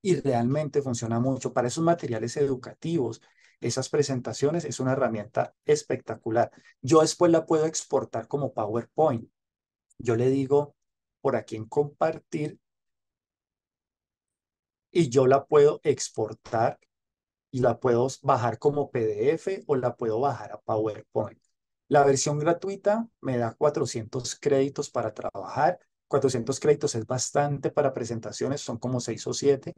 Y realmente funciona mucho. Para esos materiales educativos, esas presentaciones es una herramienta espectacular. Yo después la puedo exportar como PowerPoint. Yo le digo por aquí en compartir y yo la puedo exportar y la puedo bajar como PDF o la puedo bajar a PowerPoint. La versión gratuita me da 400 créditos para trabajar. 400 créditos es bastante para presentaciones, son como 6 o 7.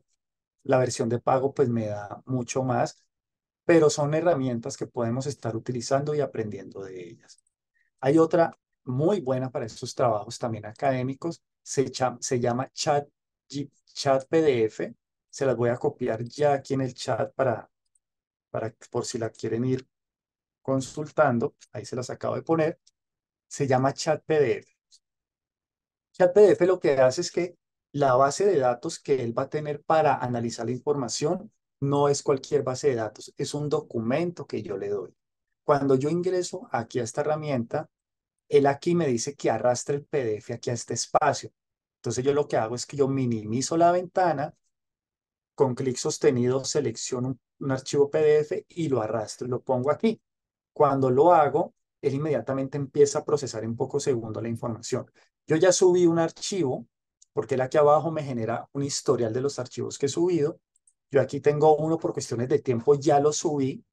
La versión de pago pues me da mucho más, pero son herramientas que podemos estar utilizando y aprendiendo de ellas. Hay otra muy buena para estos trabajos también académicos, se, llama Chat, Chat PDF, se las voy a copiar ya aquí en el chat para, para por si la quieren ir consultando. Ahí se las acabo de poner. Se llama Chat PDF. Chat PDF lo que hace es que la base de datos que él va a tener para analizar la información no es cualquier base de datos, es un documento que yo le doy. Cuando yo ingreso aquí a esta herramienta, él aquí me dice que arrastre el PDF aquí a este espacio. Entonces yo lo que hago es que yo minimizo la ventana, con clic sostenido selecciono un, archivo PDF y lo arrastro y lo pongo aquí. Cuando lo hago, él inmediatamente empieza a procesar en pocos segundos la información. Yo ya subí un archivo, porque él aquí abajo me genera un historial de los archivos que he subido. Yo aquí tengo uno por cuestiones de tiempo, ya lo subí.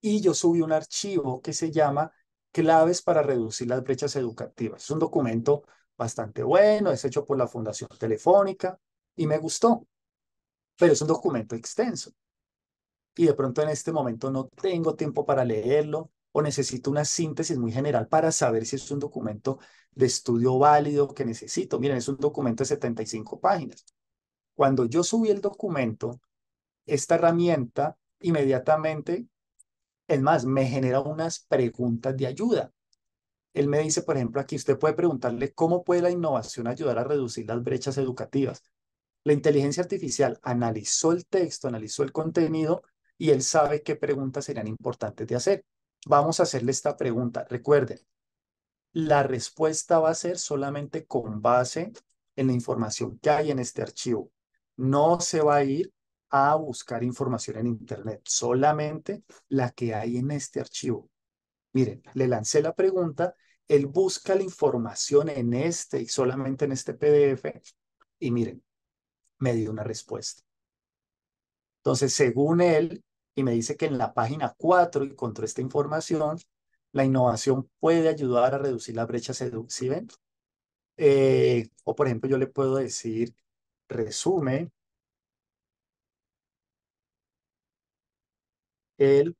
Y yo subí un archivo que se llama Claves para reducir las brechas educativas. Es un documento bastante bueno, es hecho por la Fundación Telefónica y me gustó, pero es un documento extenso. Y de pronto en este momento no tengo tiempo para leerlo o necesito una síntesis muy general para saber si es un documento de estudio válido que necesito. Miren, es un documento de 75 páginas. Cuando yo subí el documento, esta herramienta inmediatamente, es más, me genera unas preguntas de ayuda. Él me dice, por ejemplo, aquí usted puede preguntarle cómo puede la innovación ayudar a reducir las brechas educativas. La inteligencia artificial analizó el texto, analizó el contenido y él sabe qué preguntas serían importantes de hacer. Vamos a hacerle esta pregunta. Recuerden, la respuesta va a ser solamente con base en la información que hay en este archivo. No se va a ir a buscar información en Internet, solamente la que hay en este archivo. Miren, le lancé la pregunta, él busca la información en este y solamente en este PDF y miren, me dio una respuesta. Entonces, según él, y me dice que en la página 4 encontró esta información, la innovación puede ayudar a reducir la brecha seductiva. Eh, o, por ejemplo, yo le puedo decir, resume el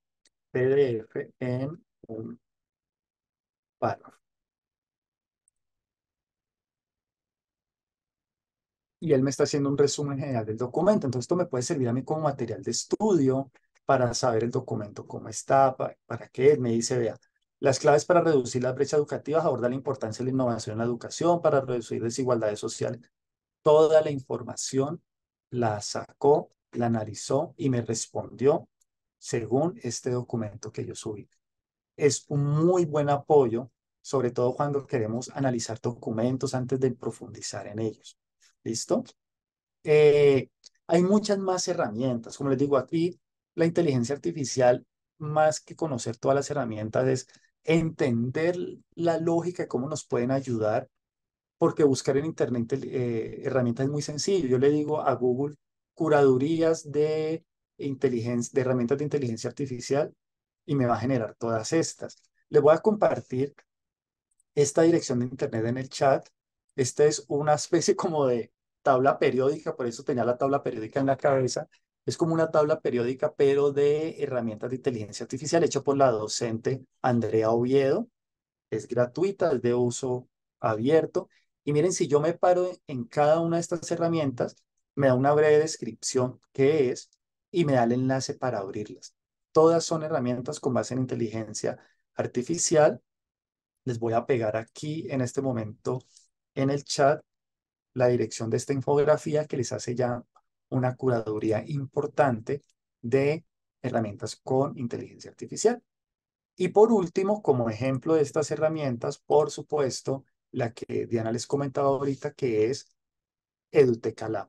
PDF en un párrafo. Y él me está haciendo un resumen general del documento. Entonces, esto me puede servir a mí como material de estudio para saber el documento cómo está, para, qué. Me dice, vea, las claves para reducir las brechas educativas aborda la importancia de la innovación en la educación para reducir desigualdades sociales. Toda la información la sacó, la analizó y me respondió según este documento que yo subí. Es un muy buen apoyo, sobre todo cuando queremos analizar documentos antes de profundizar en ellos. ¿Listo? Eh, hay muchas más herramientas. Como les digo aquí, la inteligencia artificial, más que conocer todas las herramientas, es entender la lógica cómo nos pueden ayudar, porque buscar en Internet eh, herramientas es muy sencillo. Yo le digo a Google curadurías de, inteligencia, de herramientas de inteligencia artificial y me va a generar todas estas. Le voy a compartir esta dirección de Internet en el chat. Esta es una especie como de tabla periódica, por eso tenía la tabla periódica en la cabeza. Es como una tabla periódica, pero de herramientas de inteligencia artificial, hecho por la docente Andrea Oviedo. Es gratuita, es de uso abierto. Y miren, si yo me paro en cada una de estas herramientas, me da una breve descripción qué es y me da el enlace para abrirlas. Todas son herramientas con base en inteligencia artificial. Les voy a pegar aquí en este momento en el chat la dirección de esta infografía que les hace ya una curaduría importante de herramientas con inteligencia artificial. Y por último, como ejemplo de estas herramientas, por supuesto, la que Diana les comentaba ahorita, que es Eduteca Lab.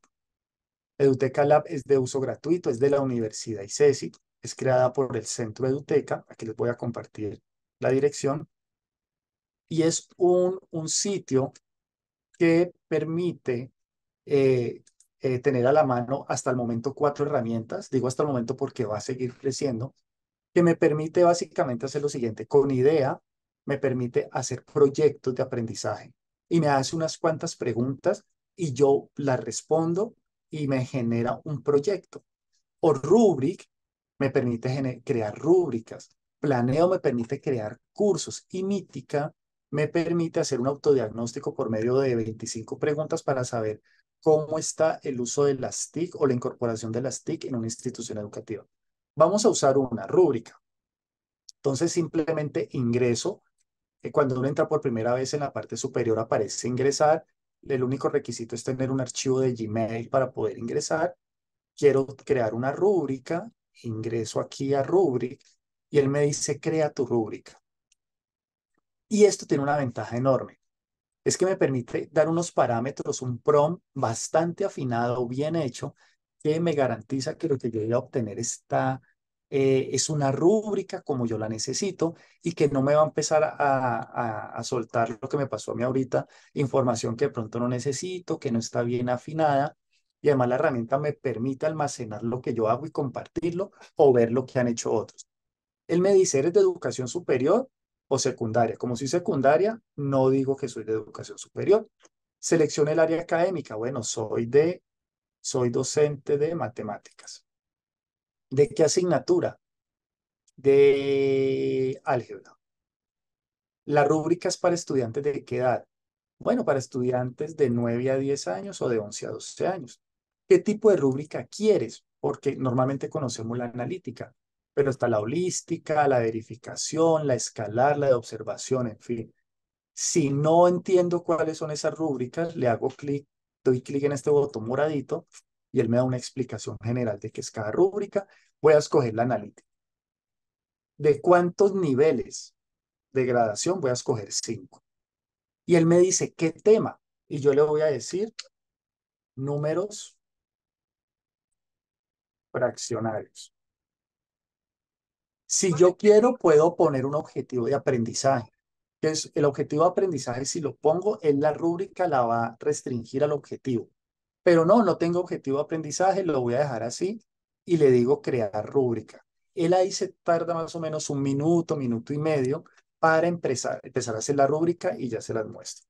Eduteca Lab es de uso gratuito, es de la Universidad ICESI, es creada por el Centro Eduteca, aquí les voy a compartir la dirección, y es un, un sitio que permite eh, eh, tener a la mano hasta el momento cuatro herramientas, digo hasta el momento porque va a seguir creciendo, que me permite básicamente hacer lo siguiente, con idea me permite hacer proyectos de aprendizaje y me hace unas cuantas preguntas y yo las respondo y me genera un proyecto. O Rubric me permite crear rúbricas. Planeo me permite crear cursos y Mítica me permite hacer un autodiagnóstico por medio de 25 preguntas para saber cómo está el uso de las TIC o la incorporación de las TIC en una institución educativa. Vamos a usar una rúbrica. Entonces simplemente ingreso. Eh, cuando uno entra por primera vez en la parte superior aparece ingresar el único requisito es tener un archivo de Gmail para poder ingresar. Quiero crear una rúbrica, ingreso aquí a Rubric y él me dice, crea tu rúbrica. Y esto tiene una ventaja enorme. Es que me permite dar unos parámetros, un prompt bastante afinado, bien hecho, que me garantiza que lo que yo voy a obtener está, eh, es una rúbrica como yo la necesito y que no me va a empezar a, a, soltar lo que me pasó a mí ahorita, información que de pronto no necesito, que no está bien afinada. Y además la herramienta me permite almacenar lo que yo hago y compartirlo o ver lo que han hecho otros. Él me dice, ¿eres de educación superior o secundaria? Como soy secundaria, no digo que soy de educación superior. Seleccione el área académica. Bueno, soy de soy docente de matemáticas. ¿De qué asignatura? De álgebra. ¿La rúbrica es para estudiantes de qué edad? Bueno, para estudiantes de 9 a 10 años o de 11 a 12 años. ¿Qué tipo de rúbrica quieres? Porque normalmente conocemos la analítica, pero está la holística, la verificación, la escalar, la de observación, en fin. Si no entiendo cuáles son esas rúbricas, le hago clic doy clic en este botón moradito y él me da una explicación general de qué es cada rúbrica. Voy a escoger la analítica. ¿De cuántos niveles de gradación? Voy a escoger cinco. Y él me dice, ¿qué tema? Y yo le voy a decir números fraccionarios. Si yo quiero, puedo poner un objetivo de aprendizaje es el objetivo de aprendizaje, si lo pongo en la rúbrica, la va a restringir al objetivo. Pero no, no tengo objetivo de aprendizaje, lo voy a dejar así y le digo crear rúbrica. Él ahí se tarda más o menos un minuto, minuto y medio para empezar, empezar a hacer la rúbrica y ya se las muestro.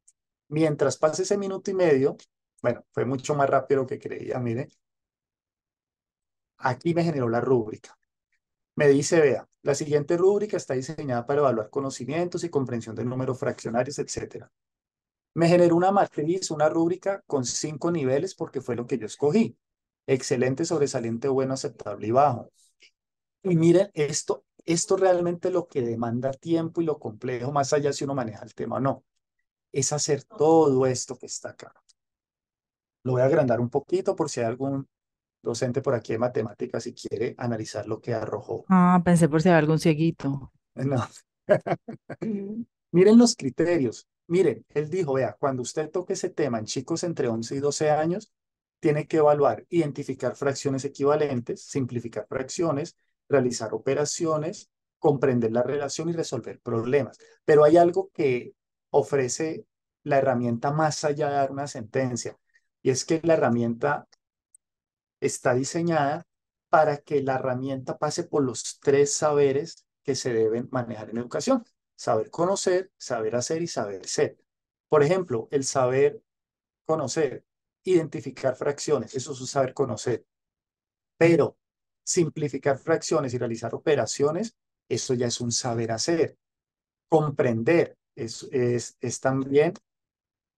Mientras pase ese minuto y medio, bueno, fue mucho más rápido que creía, mire. Aquí me generó la rúbrica. Me dice, vea, la siguiente rúbrica está diseñada para evaluar conocimientos y comprensión de números fraccionarios, etc. Me generó una matriz, una rúbrica con cinco niveles porque fue lo que yo escogí. Excelente, sobresaliente, bueno, aceptable y bajo. Y miren, esto, esto realmente lo que demanda tiempo y lo complejo, más allá si uno maneja el tema o no, es hacer todo esto que está acá. Lo voy a agrandar un poquito por si hay algún docente por aquí de matemáticas y quiere analizar lo que arrojó. Ah, pensé por si había algún cieguito. No. Miren los criterios. Miren, él dijo, vea, cuando usted toque ese tema en chicos entre 11 y 12 años, tiene que evaluar, identificar fracciones equivalentes, simplificar fracciones, realizar operaciones, comprender la relación y resolver problemas. Pero hay algo que ofrece la herramienta más allá de dar una sentencia, y es que la herramienta está diseñada para que la herramienta pase por los tres saberes que se deben manejar en educación. Saber conocer, saber hacer y saber ser. Por ejemplo, el saber conocer, identificar fracciones, eso es un saber conocer. Pero simplificar fracciones y realizar operaciones, eso ya es un saber hacer. Comprender es, es, es también,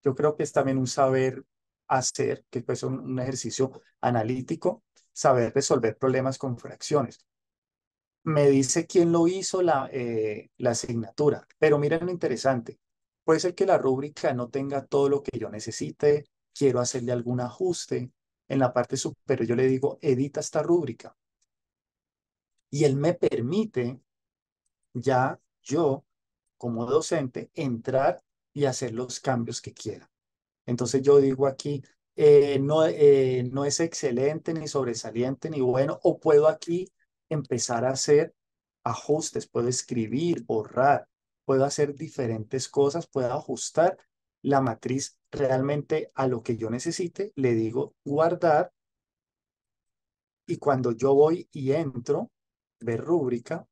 yo creo que es también un saber hacer, que es un, un ejercicio analítico, saber resolver problemas con fracciones. Me dice quién lo hizo la, eh, la asignatura, pero miren lo interesante. Puede ser que la rúbrica no tenga todo lo que yo necesite, quiero hacerle algún ajuste. En la parte superior yo le digo, edita esta rúbrica. Y él me permite ya yo, como docente, entrar y hacer los cambios que quiera. Entonces yo digo aquí, eh, no, eh, no es excelente, ni sobresaliente, ni bueno, o puedo aquí empezar a hacer ajustes, puedo escribir, borrar, puedo hacer diferentes cosas, puedo ajustar la matriz realmente a lo que yo necesite, le digo guardar y cuando yo voy y entro, ver rúbrica,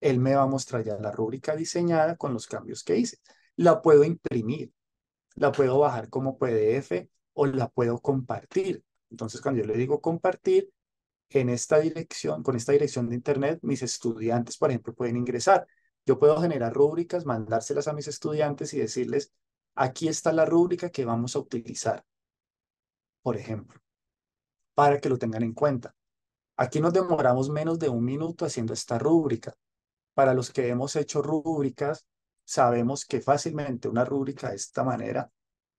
él me va a mostrar ya la rúbrica diseñada con los cambios que hice. La puedo imprimir, la puedo bajar como PDF o la puedo compartir. Entonces, cuando yo le digo compartir, en esta dirección, con esta dirección de Internet, mis estudiantes, por ejemplo, pueden ingresar. Yo puedo generar rúbricas, mandárselas a mis estudiantes y decirles, aquí está la rúbrica que vamos a utilizar, por ejemplo, para que lo tengan en cuenta. Aquí nos demoramos menos de un minuto haciendo esta rúbrica. Para los que hemos hecho rúbricas, sabemos que fácilmente una rúbrica de esta manera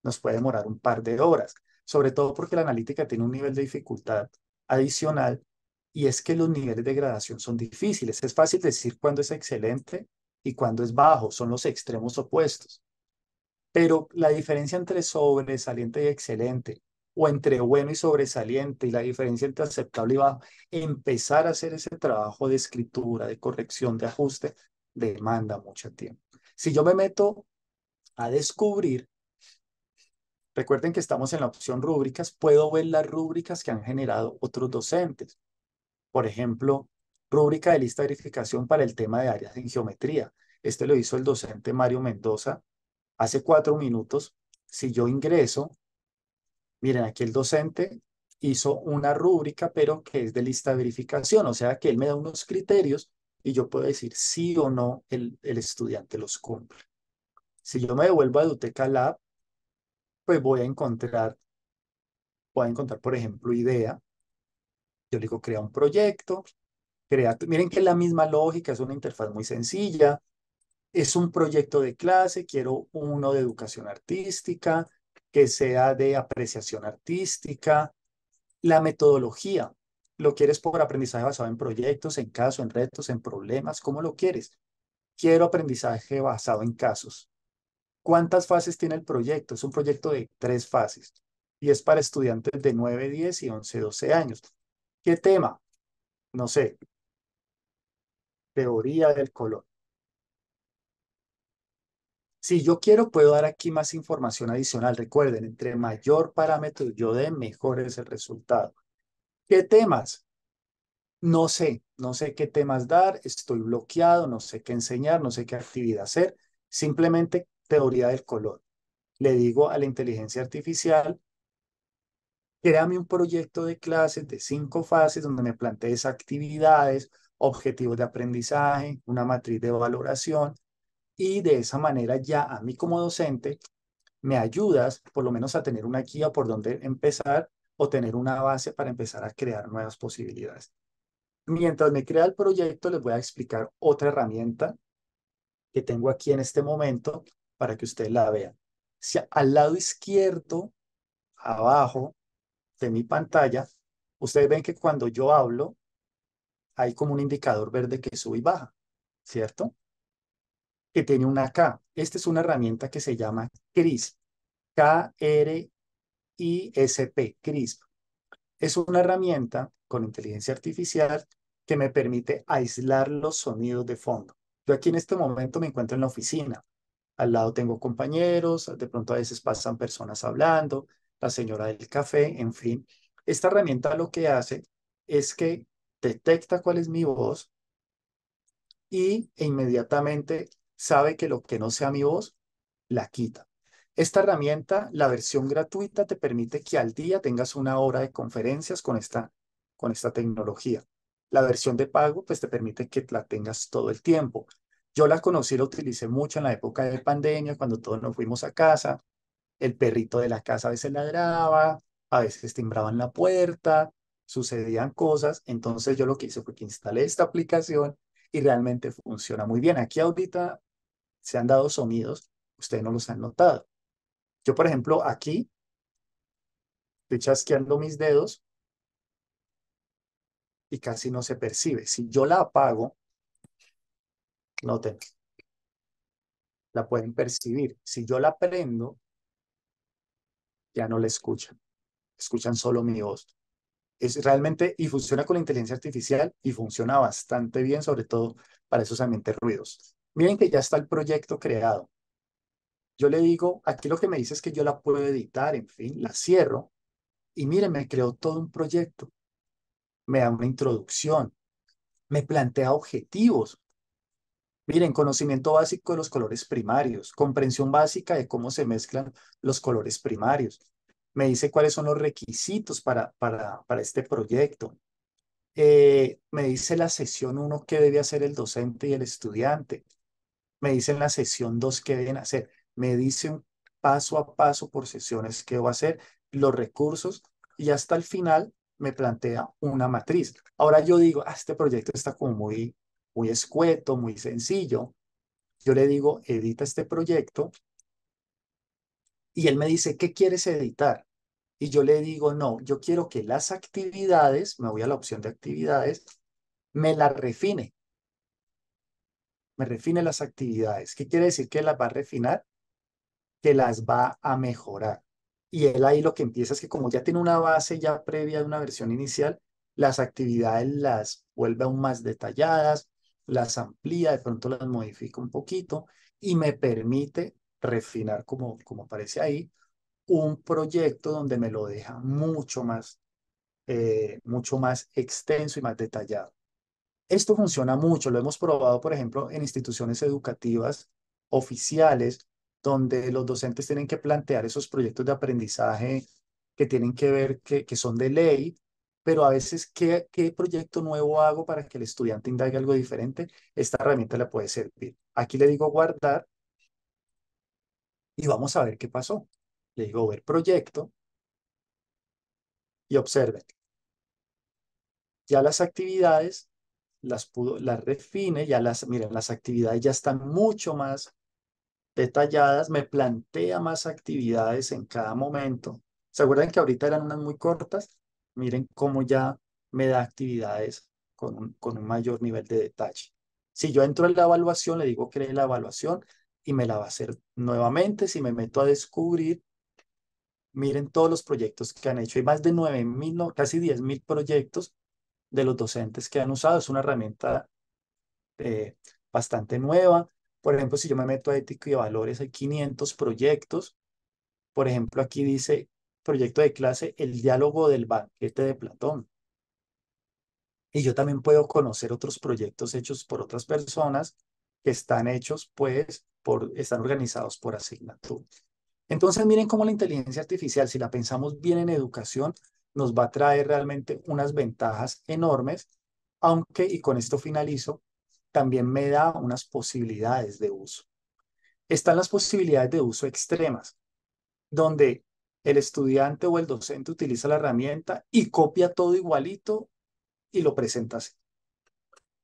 nos puede demorar un par de horas, sobre todo porque la analítica tiene un nivel de dificultad adicional y es que los niveles de gradación son difíciles. Es fácil decir cuándo es excelente y cuándo es bajo, son los extremos opuestos. Pero la diferencia entre sobresaliente y excelente, o entre bueno y sobresaliente, y la diferencia entre aceptable y bajo, empezar a hacer ese trabajo de escritura, de corrección, de ajuste, demanda mucho tiempo. Si yo me meto a descubrir, recuerden que estamos en la opción rúbricas, puedo ver las rúbricas que han generado otros docentes. Por ejemplo, rúbrica de lista de verificación para el tema de áreas en geometría. Este lo hizo el docente Mario Mendoza hace cuatro minutos. Si yo ingreso, miren, aquí el docente hizo una rúbrica, pero que es de lista de verificación, o sea que él me da unos criterios y yo puedo decir sí o no el, el estudiante los cumple. Si yo me devuelvo a Eduteca Lab, pues voy a encontrar, voy a encontrar, por ejemplo, idea. Yo le digo, crea un proyecto, crea, miren que es la misma lógica, es una interfaz muy sencilla, es un proyecto de clase, quiero uno de educación artística, que sea de apreciación artística, la metodología, lo quieres por aprendizaje basado en proyectos, en casos, en retos, en problemas, ¿cómo lo quieres? Quiero aprendizaje basado en casos. ¿Cuántas fases tiene el proyecto? Es un proyecto de tres fases y es para estudiantes de 9, 10 y 11, 12 años. ¿Qué tema? No sé. Teoría del color. Si yo quiero, puedo dar aquí más información adicional. Recuerden, entre mayor parámetro yo dé, mejor es el resultado. ¿Qué temas? No sé, no sé qué temas dar, estoy bloqueado, no sé qué enseñar, no sé qué actividad hacer. Simplemente teoría del color. Le digo a la inteligencia artificial, créame un proyecto de clases de cinco fases donde me plantees actividades, objetivos de aprendizaje, una matriz de valoración y de esa manera ya a mí como docente me ayudas por lo menos a tener una guía por donde empezar o tener una base para empezar a crear nuevas posibilidades. Mientras me crea el proyecto, les voy a explicar otra herramienta que tengo aquí en este momento para que ustedes la vean. Si al lado izquierdo, abajo de mi pantalla, ustedes ven que cuando yo hablo, hay como un indicador verde que sube y baja, ¿cierto? que tiene una K. Esta es una herramienta que se llama CRISP. K-R-I-S-P, CRISP. Es una herramienta con inteligencia artificial que me permite aislar los sonidos de fondo. Yo aquí en este momento me encuentro en la oficina. Al lado tengo compañeros, de pronto a veces pasan personas hablando, la señora del café, en fin. Esta herramienta lo que hace es que detecta cuál es mi voz y e inmediatamente sabe que lo que no sea mi voz, la quita. Esta herramienta, la versión gratuita, te permite que al día tengas una hora de conferencias con esta, con esta tecnología. La versión de pago, pues te permite que la tengas todo el tiempo. Yo la conocí, la utilicé mucho en la época de pandemia, cuando todos nos fuimos a casa. El perrito de la casa a veces ladraba, a veces timbraban la puerta, sucedían cosas. Entonces yo lo que hice fue que instalé esta aplicación y realmente funciona muy bien. Aquí ahorita se han dado sonidos, ustedes no los han notado. Yo, por ejemplo, aquí estoy chasqueando mis dedos y casi no se percibe. Si yo la apago, noten, la pueden percibir. Si yo la prendo, ya no la escuchan. Escuchan solo mi voz. Es realmente, y funciona con la inteligencia artificial y funciona bastante bien, sobre todo para esos ambientes ruidos. Miren que ya está el proyecto creado. Yo le digo, aquí lo que me dice es que yo la puedo editar, en fin, la cierro. Y miren, me creó todo un proyecto. Me da una introducción. Me plantea objetivos. Miren, conocimiento básico de los colores primarios, comprensión básica de cómo se mezclan los colores primarios. Me dice cuáles son los requisitos para, para, para este proyecto. Eh, me dice la sesión 1 qué debe hacer el docente y el estudiante me dice en la sesión 2 qué deben hacer, me dice paso a paso por sesiones qué va a hacer, los recursos y hasta el final me plantea una matriz. Ahora yo digo, ah, este proyecto está como muy, muy escueto, muy sencillo. Yo le digo, edita este proyecto Y él me dice, ¿qué quieres editar? Y yo le digo, no, yo quiero que las actividades, me voy a la opción de actividades, me las refine. Me refine las actividades. ¿Qué quiere decir que las va a refinar? Que las va a mejorar. Y él ahí lo que empieza es que como ya tiene una base ya previa de una versión inicial, las actividades las vuelve aún más detalladas, las amplía, de pronto las modifica un poquito y me permite refinar, como, como aparece ahí, un proyecto donde me lo deja mucho más, eh, mucho más extenso y más detallado. Esto funciona mucho, lo hemos probado, por ejemplo, en instituciones educativas oficiales, donde los docentes tienen que plantear esos proyectos de aprendizaje que tienen que ver, que, que son de ley, pero a veces, ¿qué, ¿qué proyecto nuevo hago para que el estudiante indague algo diferente? Esta herramienta le puede servir. Aquí le digo guardar y vamos a ver qué pasó. Le digo ver proyecto y observen. Ya las actividades las pudo, las refine, ya las, miren, las actividades ya están mucho más detalladas, me plantea más actividades en cada momento. ¿Se acuerdan que ahorita eran unas muy cortas? Miren cómo ya me da actividades con un, con un mayor nivel de detalle. Si yo entro en la evaluación, le digo cree la evaluación y me la va a hacer nuevamente. Si me meto a descubrir, miren todos los proyectos que han hecho. Hay más de 9.000, no, casi 10.000 proyectos de los docentes que han usado. Es una herramienta eh, bastante nueva. Por ejemplo, si yo me meto a ética y valores, hay 500 proyectos. Por ejemplo, aquí dice proyecto de clase El diálogo del banquete de Platón. Y yo también puedo conocer otros proyectos hechos por otras personas que están hechos, pues, por, están organizados por asignatura. Entonces, miren cómo la inteligencia artificial, si la pensamos bien en educación, nos va a traer realmente unas ventajas enormes, aunque, y con esto finalizo, también me da unas posibilidades de uso. Están las posibilidades de uso extremas, donde el estudiante o el docente utiliza la herramienta y copia todo igualito y lo presenta así.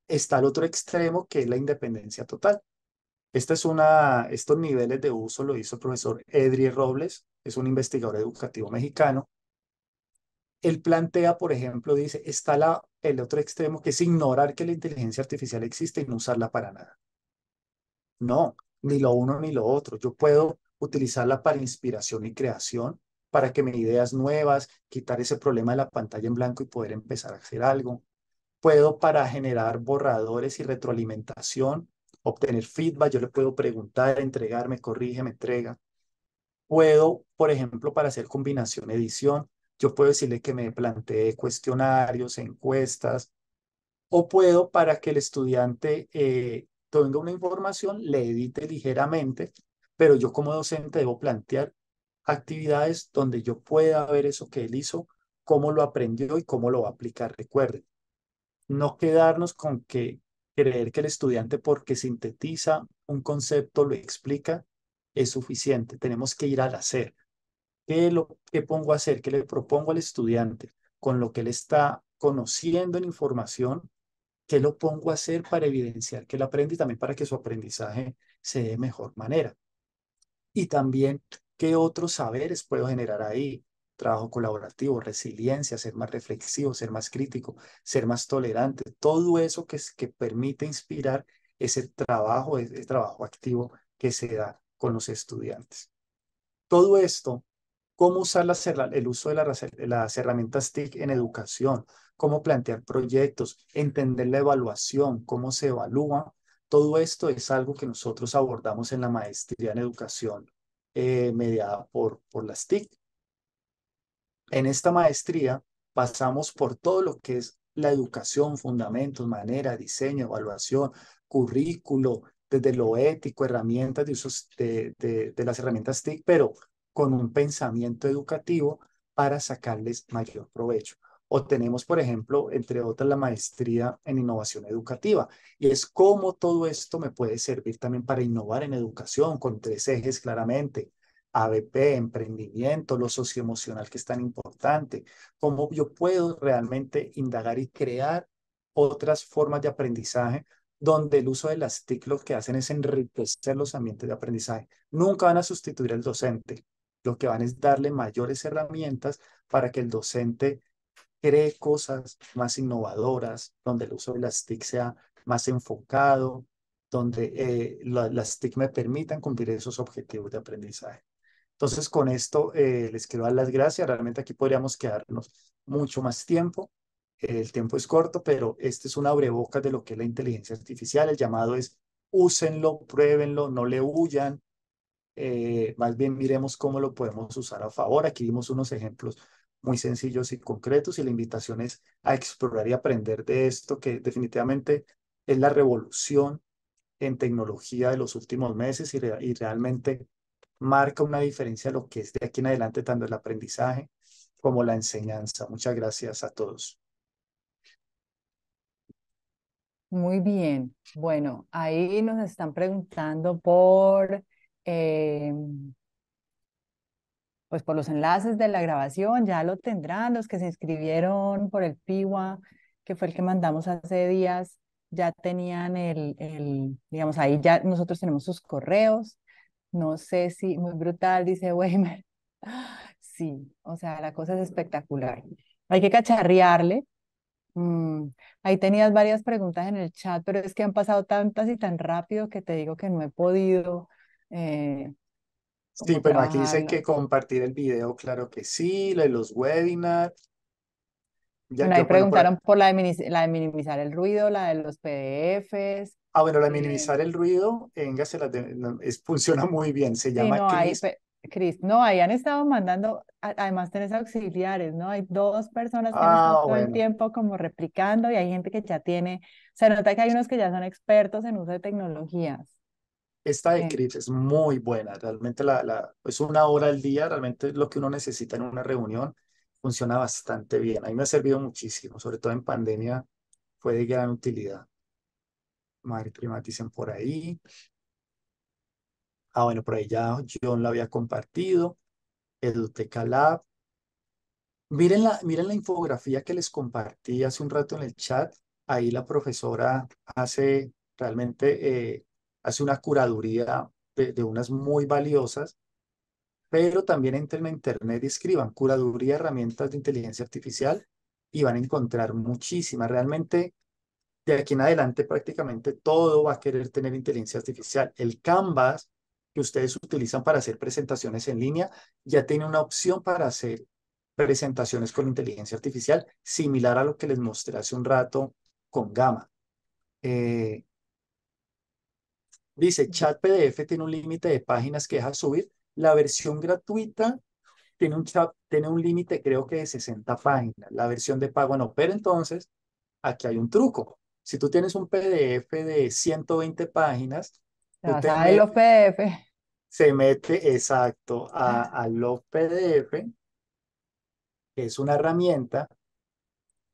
Está el otro extremo que es la independencia total. Estos niveles de uso lo hizo el profesor Edri Robles, es un investigador educativo mexicano. Él plantea, por ejemplo, dice, está la, el otro extremo que es ignorar que la inteligencia artificial existe y no usarla para nada. No, ni lo uno ni lo otro. Yo puedo utilizarla para inspiración y creación, para que me ideas nuevas, quitar ese problema de la pantalla en blanco y poder empezar a hacer algo. Puedo para generar borradores y retroalimentación, obtener feedback, yo le puedo preguntar, entregarme, corrige, me entrega. Puedo, por ejemplo, para hacer combinación edición, yo puedo decirle que me plantee cuestionarios, encuestas, o puedo para que el estudiante eh, tenga una información, le edite ligeramente, pero yo como docente debo plantear actividades donde yo pueda ver eso que él hizo, cómo lo aprendió y cómo lo va a aplicar. Recuerden, no quedarnos con que creer que el estudiante porque sintetiza un concepto, lo explica, es suficiente. Tenemos que ir al hacer. ¿Qué, lo, qué pongo a hacer? ¿Qué le propongo al estudiante con lo que él está conociendo en información? ¿Qué lo pongo a hacer para evidenciar que él aprende y también para que su aprendizaje se dé de mejor manera? Y también ¿Qué otros saberes puedo generar ahí? Trabajo colaborativo, resiliencia, ser más reflexivo, ser más crítico, ser más tolerante. Todo eso que, permite inspirar ese trabajo, ese trabajo activo que se da con los estudiantes. Todo esto, cómo usar el uso de las, las herramientas TIC en educación, cómo plantear proyectos, entender la evaluación, cómo se evalúa, todo esto es algo que nosotros abordamos en la maestría en educación eh, mediada por, por las TIC. En esta maestría pasamos por todo lo que es la educación, fundamentos, manera, diseño, evaluación, currículo, desde lo ético, herramientas de usos de, de, de las herramientas TIC, pero con un pensamiento educativo para sacarles mayor provecho. O tenemos, por ejemplo, entre otras, la maestría en innovación educativa. Y es cómo todo esto me puede servir también para innovar en educación, con tres ejes claramente. ABP, emprendimiento, lo socioemocional que es tan importante. Cómo yo puedo realmente indagar y crear otras formas de aprendizaje donde el uso de las TIC lo que hacen es enriquecer los ambientes de aprendizaje. Nunca van a sustituir al docente, lo que van es darle mayores herramientas para que el docente cree cosas más innovadoras, donde el uso de las TIC sea más enfocado, donde eh, las TIC me permitan cumplir esos objetivos de aprendizaje. Entonces, con esto eh, les quiero dar las gracias. Realmente aquí podríamos quedarnos mucho más tiempo. el tiempo es corto, pero este es una abrebocas de lo que es la inteligencia artificial. El llamado es úsenlo, pruébenlo, no le huyan. Eh, más bien miremos cómo lo podemos usar a favor. Aquí vimos unos ejemplos muy sencillos y concretos y la invitación es a explorar y aprender de esto que definitivamente es la revolución en tecnología de los últimos meses y, realmente marca una diferencia lo que es de aquí en adelante tanto el aprendizaje como la enseñanza. Muchas gracias a todos. Muy bien. Bueno, ahí nos están preguntando por, eh, pues por los enlaces de la grabación, ya lo tendrán los que se inscribieron por el PIWA, que fue el que mandamos hace días, ya tenían el, el, digamos, ahí ya nosotros tenemos sus correos. No sé si, muy brutal, dice Weimer. Sí, o sea, la cosa es espectacular. Hay que cacharrearle. Mm, ahí tenías varias preguntas en el chat, pero es que han pasado tantas y tan rápido que te digo que no he podido. Eh, sí, pero aquí dicen que compartir el video, claro que sí, los webinars. Ya, ahí preguntaron por la de, la de minimizar el ruido, la de los PDFs. Ah, bueno, la minimizar el ruido, venga, se la es, funciona muy bien, se llama no, Chris. Chris, no, ahí han estado mandando, además tenés auxiliares, ¿no? Hay dos personas que han estado ah, todo el tiempo como replicando y hay gente que ya tiene, se nota que hay unos que ya son expertos en uso de tecnologías. Esta de Chris es muy buena, realmente la, la, es una hora al día, realmente es lo que uno necesita en una reunión, funciona bastante bien. A mí me ha servido muchísimo, sobre todo en pandemia, fue de gran utilidad. Madre dicen por ahí. Ah, bueno, por ahí ya John lo había compartido. Eduteca Lab. Miren la, miren la infografía que les compartí hace un rato en el chat. Ahí la profesora hace realmente eh, hace una curaduría de, unas muy valiosas, pero también entren en internet y escriban curaduría herramientas de inteligencia artificial y van a encontrar muchísimas. Realmente de aquí en adelante prácticamente todo va a querer tener inteligencia artificial. El Canvas que ustedes utilizan para hacer presentaciones en línea ya tiene una opción para hacer presentaciones con inteligencia artificial, similar a lo que les mostré hace un rato con Gamma. Eh, dice, chat PDF tiene un límite de páginas que deja subir. La versión gratuita tiene un chat, tiene un límite creo que de 60 páginas. La versión de pago no, pero entonces aquí hay un truco. Si tú tienes un PDF de 120 páginas, a los PDF. Se mete exacto a, a los PDF, que es una herramienta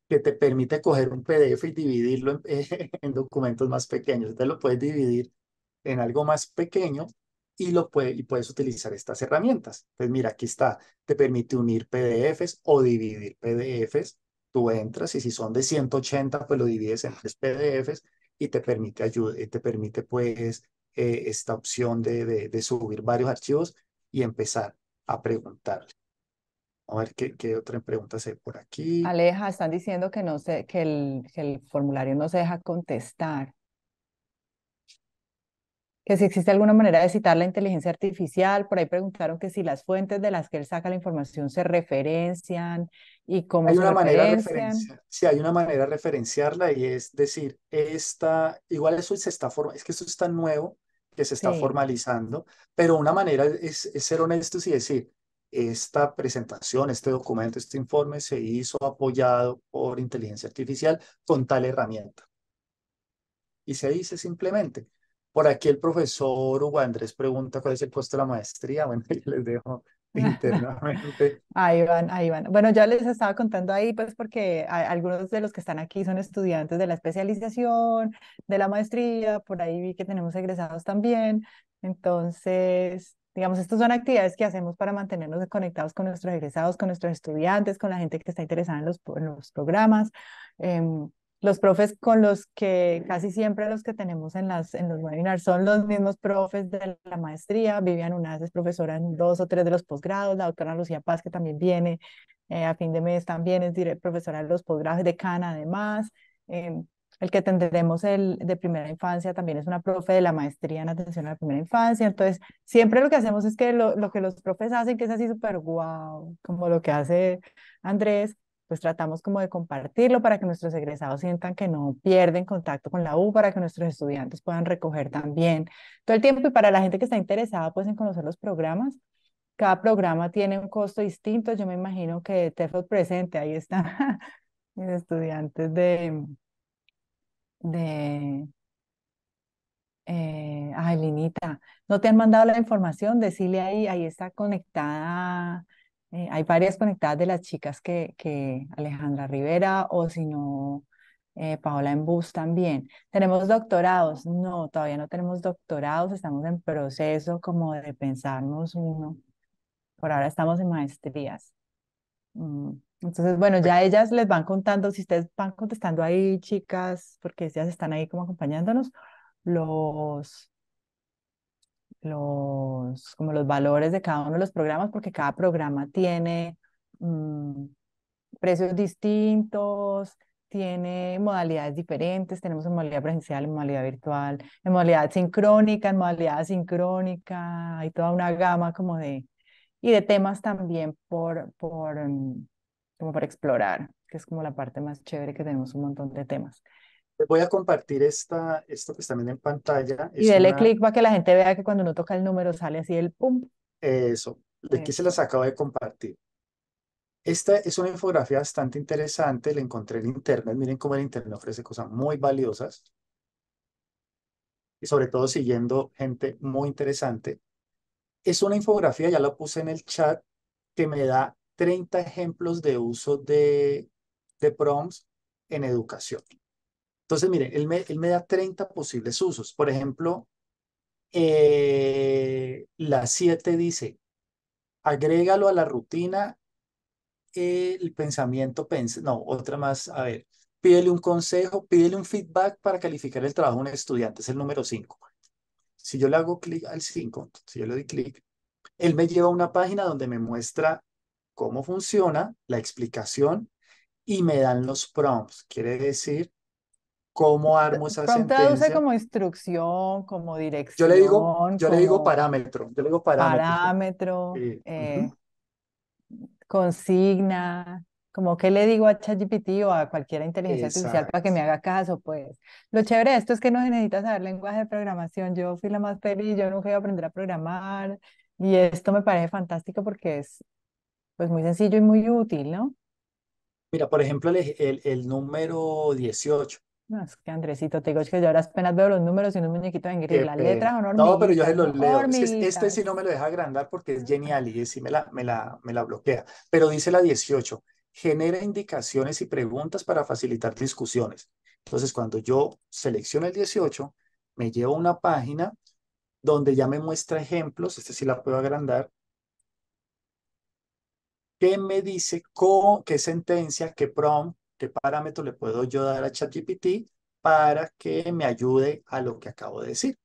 que te permite coger un PDF y dividirlo en, en documentos más pequeños. Entonces lo puedes dividir en algo más pequeño y, lo puede, y puedes utilizar estas herramientas. Pues mira, aquí está, te permite unir PDFs o dividir PDFs tú entras y si son de 180, pues lo divides en tres PDFs y te permite, ayuda, te permite pues eh, esta opción de, de, subir varios archivos y empezar a preguntarle. A ver qué, qué otra pregunta hay por aquí. Aleja, están diciendo que, no sé que, el, que el formulario no se deja contestar que si existe alguna manera de citar la inteligencia artificial, por ahí preguntaron que si las fuentes de las que él saca la información se referencian y cómo hay se una manera de Sí, hay una manera de referenciarla y es decir, esta, igual eso se está formando, es que eso es tan nuevo que se está formalizando, pero una manera es, es ser honestos y decir, esta presentación, este documento, este informe se hizo apoyado por inteligencia artificial con tal herramienta. Y se dice simplemente, por aquí el profesor Hugo Andrés pregunta cuál es el puesto de la maestría. Bueno, yo les dejo internamente. Ahí van, ahí van. Bueno, ya les estaba contando ahí, pues porque algunos de los que están aquí son estudiantes de la especialización, de la maestría, por ahí vi que tenemos egresados también. Entonces, digamos, estas son actividades que hacemos para mantenernos conectados con nuestros egresados, con nuestros estudiantes, con la gente que está interesada en los, en los programas. Em, los profes con los que casi siempre los que tenemos en, las, en los webinars son los mismos profes de la maestría. Vivian Unas es profesora en dos o tres de los posgrados, la doctora Lucía Paz, que también viene eh, a fin de mes, también es profesora de los posgrados de Cana, además. Em, el que tendremos el de primera infancia también es una profe de la maestría en atención a la primera infancia. Entonces, siempre lo que hacemos es que lo, lo que los profes hacen, que es así súper guau, como lo que hace Andrés, pues tratamos como de compartirlo para que nuestros egresados sientan que no pierden contacto con la U, para que nuestros estudiantes puedan recoger también todo el tiempo y para la gente que está interesada pues en conocer los programas. Cada programa tiene un costo distinto. Yo me imagino que TEFOD presente, ahí están mis estudiantes de, de, eh, ay, Linita, ¿no te han mandado la información? Decirle ahí, ahí está conectada eh, hay varias conectadas de las chicas que, que Alejandra Rivera o si no, eh, Paola en bus también. ¿Tenemos doctorados? No, todavía no tenemos doctorados, estamos en proceso como de pensarnos uno. Por ahora estamos en maestrías. Mm, entonces, bueno, ya ellas les van contando, si ustedes van contestando ahí, chicas, porque ellas están ahí como acompañándonos, los, los, como los valores de cada uno de los programas, porque cada programa tiene mm, precios distintos, tiene modalidades diferentes, tenemos en modalidad presencial, en modalidad virtual, en modalidad sincrónica, en modalidad asincrónica, hay toda una gama como de, y de temas también por, por, mm, como por explorar, que es como la parte más chévere que tenemos un montón de temas voy a compartir esta, esto que está viendo en pantalla. y dele clic para que la gente vea que cuando uno toca el número sale así el pum. Eso, de aquí se las acabo de compartir. Esta es una infografía bastante interesante, la encontré en internet. Miren cómo el internet ofrece cosas muy valiosas. Y sobre todo siguiendo gente muy interesante. Es una infografía, ya la puse en el chat, que me da 30 ejemplos de uso de, de prompts en educación. Entonces, mire, él me, él me da 30 posibles usos. Por ejemplo, eh, la 7 dice, agrégalo a la rutina el pensamiento, no, otra más, a ver, pídele un consejo, pídele un feedback para calificar el trabajo de un estudiante, es el número 5. Si yo le hago clic al 5, si yo le doy clic, él me lleva a una página donde me muestra cómo funciona, la explicación y me dan los prompts. Quiere decir ¿Cómo armo esa Prompt sentencia? como instrucción, como dirección. Yo le digo, yo le digo parámetro, yo le digo parámetro. Parámetro, eh, consigna, como que le digo a ChatGPT o a cualquier inteligencia artificial para que me haga caso, pues. Lo chévere de esto es que no se necesita saber lenguaje de programación. Yo fui la más feliz, yo nunca iba a aprender a programar y esto me parece fantástico porque es pues muy sencillo y muy útil, ¿no? Mira, por ejemplo, el, el, el número 18. No, es que Andresito, te digo, es que yo ahora apenas veo los números y unos muñequitos en gris. Las letras son No, pero yo se los leo. este sí no me lo deja agrandar porque es genial y sí me la, me, la, me la bloquea. Pero dice la 18, genera indicaciones y preguntas para facilitar discusiones. Entonces, cuando yo selecciono el 18, me llevo a una página donde ya me muestra ejemplos, este sí la puedo agrandar, que me dice cómo, qué sentencia, qué prompt qué parámetro le puedo yo dar a ChatGPT para que me ayude a lo que acabo de decir,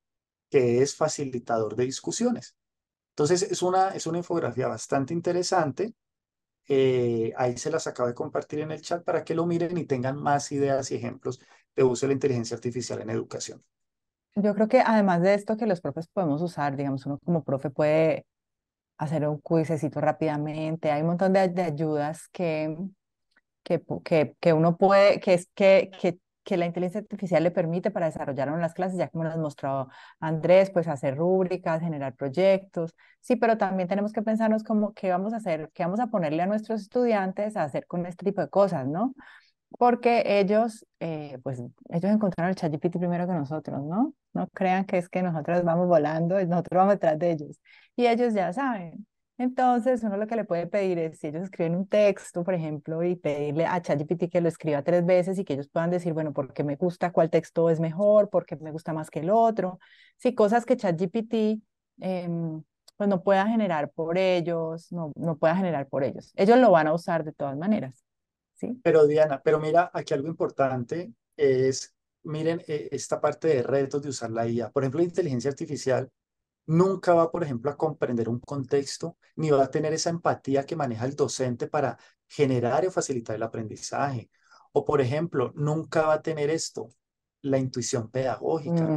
que es facilitador de discusiones. Entonces, es una, es una infografía bastante interesante. Eh, ahí se las acabo de compartir en el chat para que lo miren y tengan más ideas y ejemplos de uso de la inteligencia artificial en educación. Yo creo que además de esto que los profes podemos usar, digamos, uno como profe puede hacer un quizecito rápidamente. Hay un montón de, de ayudas que, que, que, uno puede, que es que, que, que la inteligencia artificial le permite para desarrollar las clases, ya como nos mostró Andrés, pues hacer rúbricas, generar proyectos, sí, pero también tenemos que pensarnos como qué vamos a hacer, qué vamos a ponerle a nuestros estudiantes a hacer con este tipo de cosas, ¿no? Porque ellos, eh, pues, ellos encontraron el ChatGPT primero que nosotros, ¿no? No crean que es que nosotros vamos volando nosotros vamos detrás de ellos. Y ellos ya saben, entonces, uno lo que le puede pedir es, si ellos escriben un texto, por ejemplo, y pedirle a ChatGPT que lo escriba tres veces y que ellos puedan decir, bueno, ¿por qué me gusta cuál texto es mejor? ¿Por qué me gusta más que el otro? Si cosas que ChatGPT pues no pueda generar por ellos, no, no pueda generar por ellos. Ellos lo van a usar de todas maneras, ¿sí? Pero Diana, pero mira, aquí algo importante es, miren, eh, esta parte de retos de usar la IA. Por ejemplo, la inteligencia artificial nunca va, por ejemplo, a comprender un contexto, ni va a tener esa empatía que maneja el docente para generar o facilitar el aprendizaje. O, por ejemplo, nunca va a tener esto, la intuición pedagógica.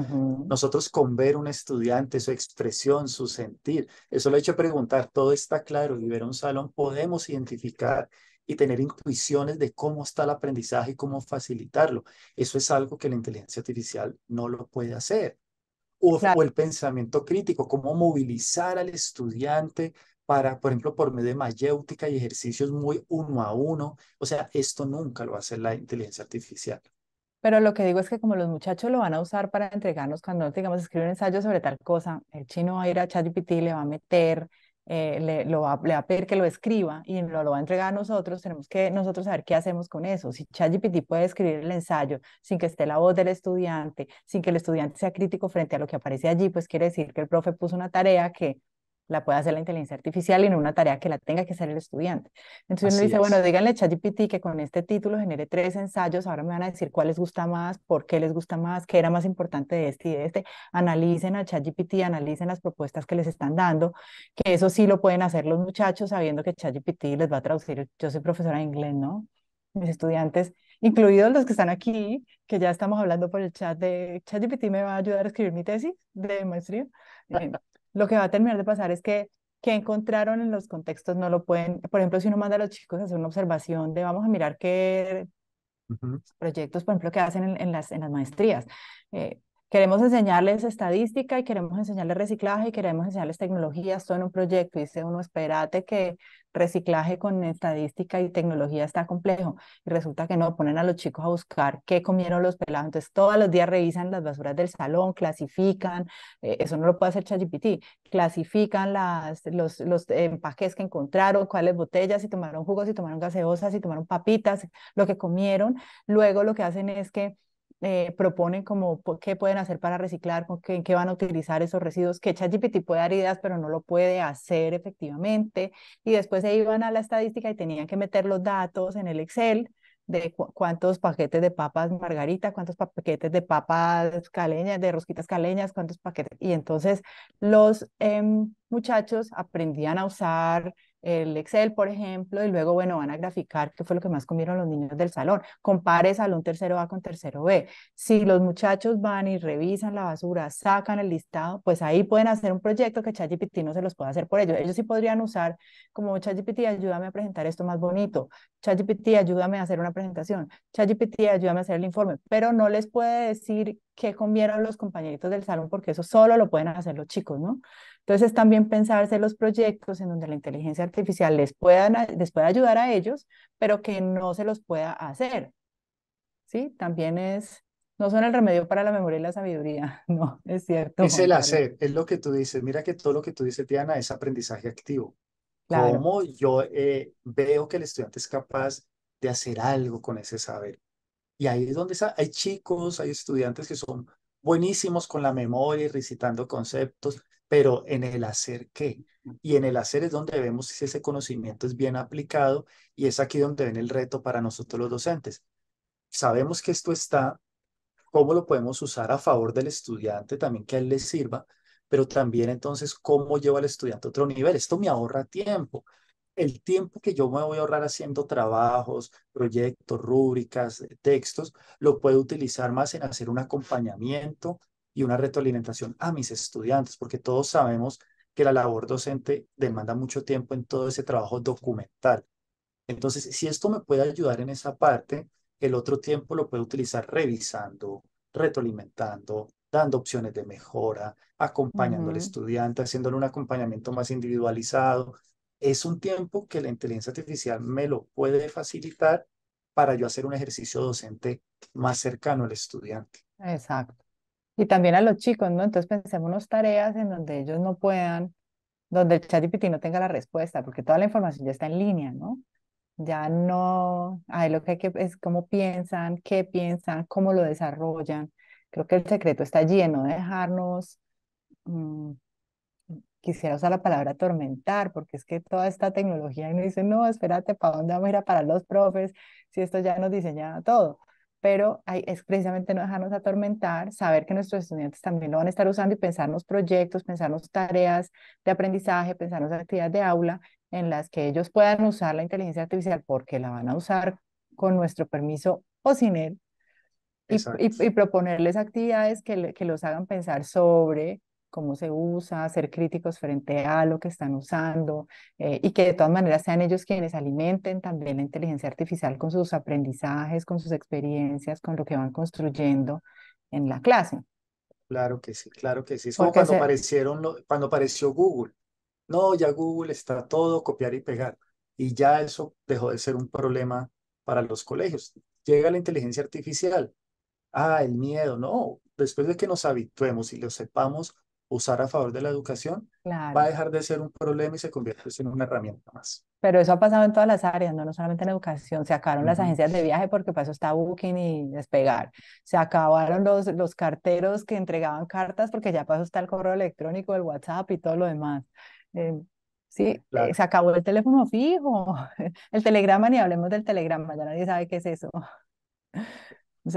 Nosotros con ver un estudiante, su expresión, su sentir, eso lo he hecho preguntar, todo está claro y ver un salón podemos identificar y tener intuiciones de cómo está el aprendizaje y cómo facilitarlo. Eso es algo que la inteligencia artificial no lo puede hacer. O, o el pensamiento crítico, cómo movilizar al estudiante para, por ejemplo, por medio de mayéutica y ejercicios muy uno a uno. O sea, esto nunca lo va a hacer la inteligencia artificial. Pero lo que digo es que como los muchachos lo van a usar para entregarnos cuando digamos escribir un ensayo sobre tal cosa, el chino va a ir a ChatGPT, le va a meter, eh, le, lo va, le va a pedir que lo escriba y lo, lo va a entregar a nosotros, tenemos que nosotros saber qué hacemos con eso. Si ChatGPT puede escribir el ensayo sin que esté la voz del estudiante, sin que el estudiante sea crítico frente a lo que aparece allí, pues quiere decir que el profe puso una tarea que la puede hacer la inteligencia artificial y no una tarea que la tenga que hacer el estudiante. Entonces uno dice, bueno, díganle a ChatGPT que con este título genere tres ensayos, ahora me van a decir cuál les gusta más, por qué les gusta más, qué era más importante de este y de este. Analicen a ChatGPT, analicen las propuestas que les están dando, que eso sí lo pueden hacer los muchachos sabiendo que ChatGPT les va a traducir. Yo soy profesora de inglés, ¿no? Mis estudiantes, incluidos los que están aquí, que ya estamos hablando por el chat de ChatGPT me va a ayudar a escribir mi tesis de maestría. Lo que va a terminar de pasar es que que encontraron en los contextos no lo pueden, por ejemplo, si uno manda a los chicos a hacer una observación de vamos a mirar qué proyectos, por ejemplo, que hacen en, las, en las maestrías. Eh, queremos enseñarles estadística y queremos enseñarles reciclaje y queremos enseñarles tecnologías, todo en un proyecto. Dice uno, espérate que reciclaje con estadística y tecnología está complejo. Y resulta que no, ponen a los chicos a buscar qué comieron los pelados. Entonces, todos los días revisan las basuras del salón, clasifican, eh, eso no lo puede hacer ChatGPT, clasifican las, los, los empaques que encontraron, cuáles botellas, si tomaron jugos, si tomaron gaseosas, si tomaron papitas, lo que comieron. Luego lo que hacen es que eh, proponen como qué pueden hacer para reciclar, con qué, qué van a utilizar esos residuos, que ChatGPT puede dar ideas, pero no lo puede hacer efectivamente. Y después se iban a la estadística y tenían que meter los datos en el Excel de cuántos paquetes de papas margarita, cuántos paquetes de papas caleñas, de rosquitas caleñas, cuántos paquetes. Y entonces los em, muchachos aprendían a usar el Excel, por ejemplo, y luego, bueno, van a graficar qué fue lo que más comieron los niños del salón. Compare salón tercero A con tercero B. Si los muchachos van y revisan la basura, sacan el listado, pues ahí pueden hacer un proyecto que ChatGPT no se los puede hacer por ellos. Ellos sí podrían usar como ChatGPT, ayúdame a presentar esto más bonito. ChatGPT, ayúdame a hacer una presentación. ChatGPT, ayúdame a hacer el informe, pero no les puede decir qué comieron los compañeritos del salón porque eso solo lo pueden hacer los chicos, ¿no? Entonces, también pensarse los proyectos en donde la inteligencia artificial les pueda, les pueda ayudar a ellos, pero que no se los pueda hacer. ¿Sí? También es, no son el remedio para la memoria y la sabiduría, no, es cierto. Es el hacer, es lo que tú dices. Mira que todo lo que tú dices, Diana, es aprendizaje activo. Claro. Cómo yo eh, veo que el estudiante es capaz de hacer algo con ese saber. Y ahí es donde hay chicos, hay estudiantes que son buenísimos con la memoria y recitando conceptos, pero en el hacer qué. Y en el hacer es donde vemos si ese conocimiento es bien aplicado y es aquí donde ven el reto para nosotros los docentes. Sabemos que esto está, cómo lo podemos usar a favor del estudiante, también que a él le sirva, pero también entonces cómo lleva al estudiante a otro nivel. Esto me ahorra tiempo. El tiempo que yo me voy a ahorrar haciendo trabajos, proyectos, rúbricas, textos, lo puedo utilizar más en hacer un acompañamiento y una retroalimentación a mis estudiantes, porque todos sabemos que la labor docente demanda mucho tiempo en todo ese trabajo documental. Entonces, si esto me puede ayudar en esa parte, el otro tiempo lo puedo utilizar revisando, retroalimentando, dando opciones de mejora, acompañando al estudiante, haciéndole un acompañamiento más individualizado. Es un tiempo que la inteligencia artificial me lo puede facilitar para yo hacer un ejercicio docente más cercano al estudiante. Exacto. Y también a los chicos, ¿no? Entonces pensemos tareas en donde ellos no puedan, donde el ChatGPT no tenga la respuesta, porque toda la información ya está en línea, ¿no? Ya no, hay lo que hay que es cómo piensan, qué piensan, cómo lo desarrollan. Creo que el secreto está lleno de dejarnos, mm, quisiera usar la palabra atormentar, porque es que toda esta tecnología y nos dice, no, espérate, ¿para dónde vamos a ir a parar los profes si esto ya nos diseña todo? Pero hay, es precisamente no dejarnos atormentar, saber que nuestros estudiantes también lo van a estar usando y pensarnos proyectos, pensarnos tareas de aprendizaje, pensarnos actividades de aula en las que ellos puedan usar la inteligencia artificial porque la van a usar con nuestro permiso o sin él, y, y, y, proponerles actividades que, que los hagan pensar sobre cómo se usa, ser críticos frente a lo que están usando eh, y que de todas maneras sean ellos quienes alimenten también la inteligencia artificial con sus aprendizajes, con sus experiencias, con lo que van construyendo en la clase. Claro que sí, claro que sí. Es como cuando, aparecieron, cuando apareció Google. No, ya Google está todo copiar y pegar. Y ya eso dejó de ser un problema para los colegios. Llega la inteligencia artificial. Ah, el miedo, no. Después de que nos habituemos y lo sepamos usar a favor de la educación, va a dejar de ser un problema y se convierte en una herramienta más. Pero eso ha pasado en todas las áreas, no, no solamente en educación. Se acabaron las agencias de viaje porque para eso está Booking y Despegar. Se acabaron los, los carteros que entregaban cartas porque ya pasó está el correo electrónico, el WhatsApp y todo lo demás. Eh, sí, eh, se acabó el teléfono fijo, el telegrama, ni hablemos del telegrama, ya nadie sabe qué es eso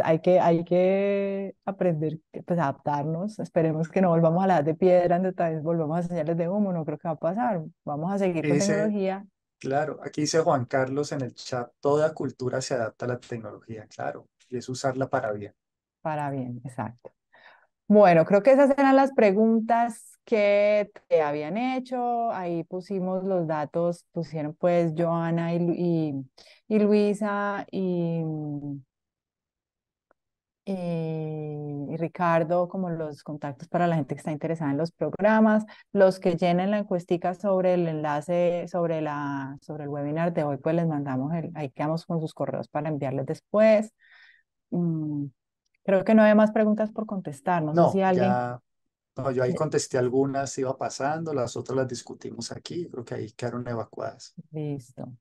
hay que, hay que aprender, pues adaptarnos. Esperemos que no volvamos a las de piedra, otra vez volvamos a señales de humo, no creo que va a pasar. Vamos a seguir con tecnología. Claro, aquí dice Juan Carlos en el chat, toda cultura se adapta a la tecnología, claro, y es usarla para bien. Para bien, exacto. Bueno, creo que esas eran las preguntas que te habían hecho. Ahí pusimos los datos, pusieron pues Joana y, y, y Luisa y eh, y Ricardo como los contactos para la gente que está interesada en los programas, los que llenen la encuestica sobre el enlace, sobre, la, sobre el webinar de hoy, pues les mandamos, el, ahí quedamos con sus correos para enviarles después. Mm, creo que no hay más preguntas por contestar, no, sé si alguien... no, yo ahí contesté algunas, iba pasando, las otras las discutimos aquí, creo que ahí quedaron evacuadas. Listo.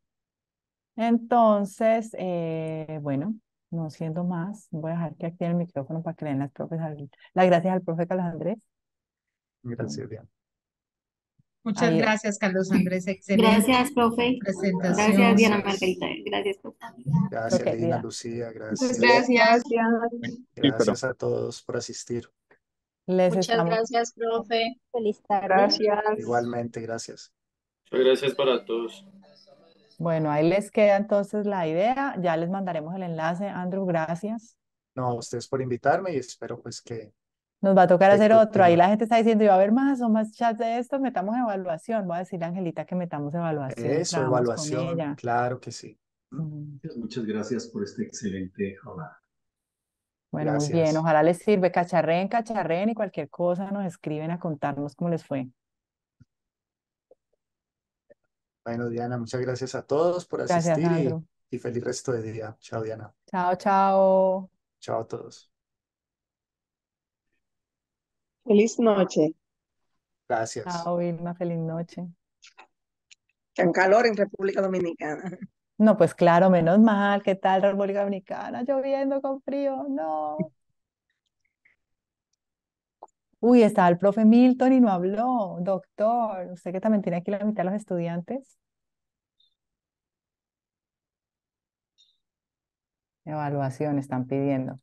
Entonces, eh, bueno, no siendo más, voy a dejar que active el micrófono para que le den las, profes las gracias al profe Carlos Andrés. Gracias, Diana. Muchas gracias, Carlos Andrés. Excelente. Gracias, profe. Presentación. Gracias, Diana Margarita. Gracias, profe. Gracias, Dina, Lucía. Gracias. gracias, Gracias a todos por asistir. Muchas gracias, profe. Feliz tarde. Gracias. Igualmente, gracias. Muchas gracias para todos. Bueno, ahí les queda entonces la idea. Ya les mandaremos el enlace. Andrew, gracias. No, a ustedes por invitarme y espero pues que... Nos va a tocar hacer otro. Ahí la gente está diciendo, va a haber más o más chats de esto, metamos evaluación. Voy a decirle a Angelita que metamos evaluación. Eso, evaluación, claro que sí. Mm. Muchas gracias por este excelente jornada. Bueno, muy bien. Ojalá les sirve. Cacharrén, cacharrén y cualquier cosa nos escriben a contarnos cómo les fue. Bueno, Diana, muchas gracias a todos por asistir y, feliz resto de día. Chao, Diana. Chao, chao. Chao a todos. Feliz noche. Gracias. Chao, Vilma, feliz noche. Con calor en República Dominicana. No, pues claro, menos mal. ¿Qué tal República Dominicana? Lloviendo con frío. No. Uy, estaba el profe Milton y no habló. Doctor, usted que también tiene aquí la mitad de los estudiantes. Evaluación están pidiendo.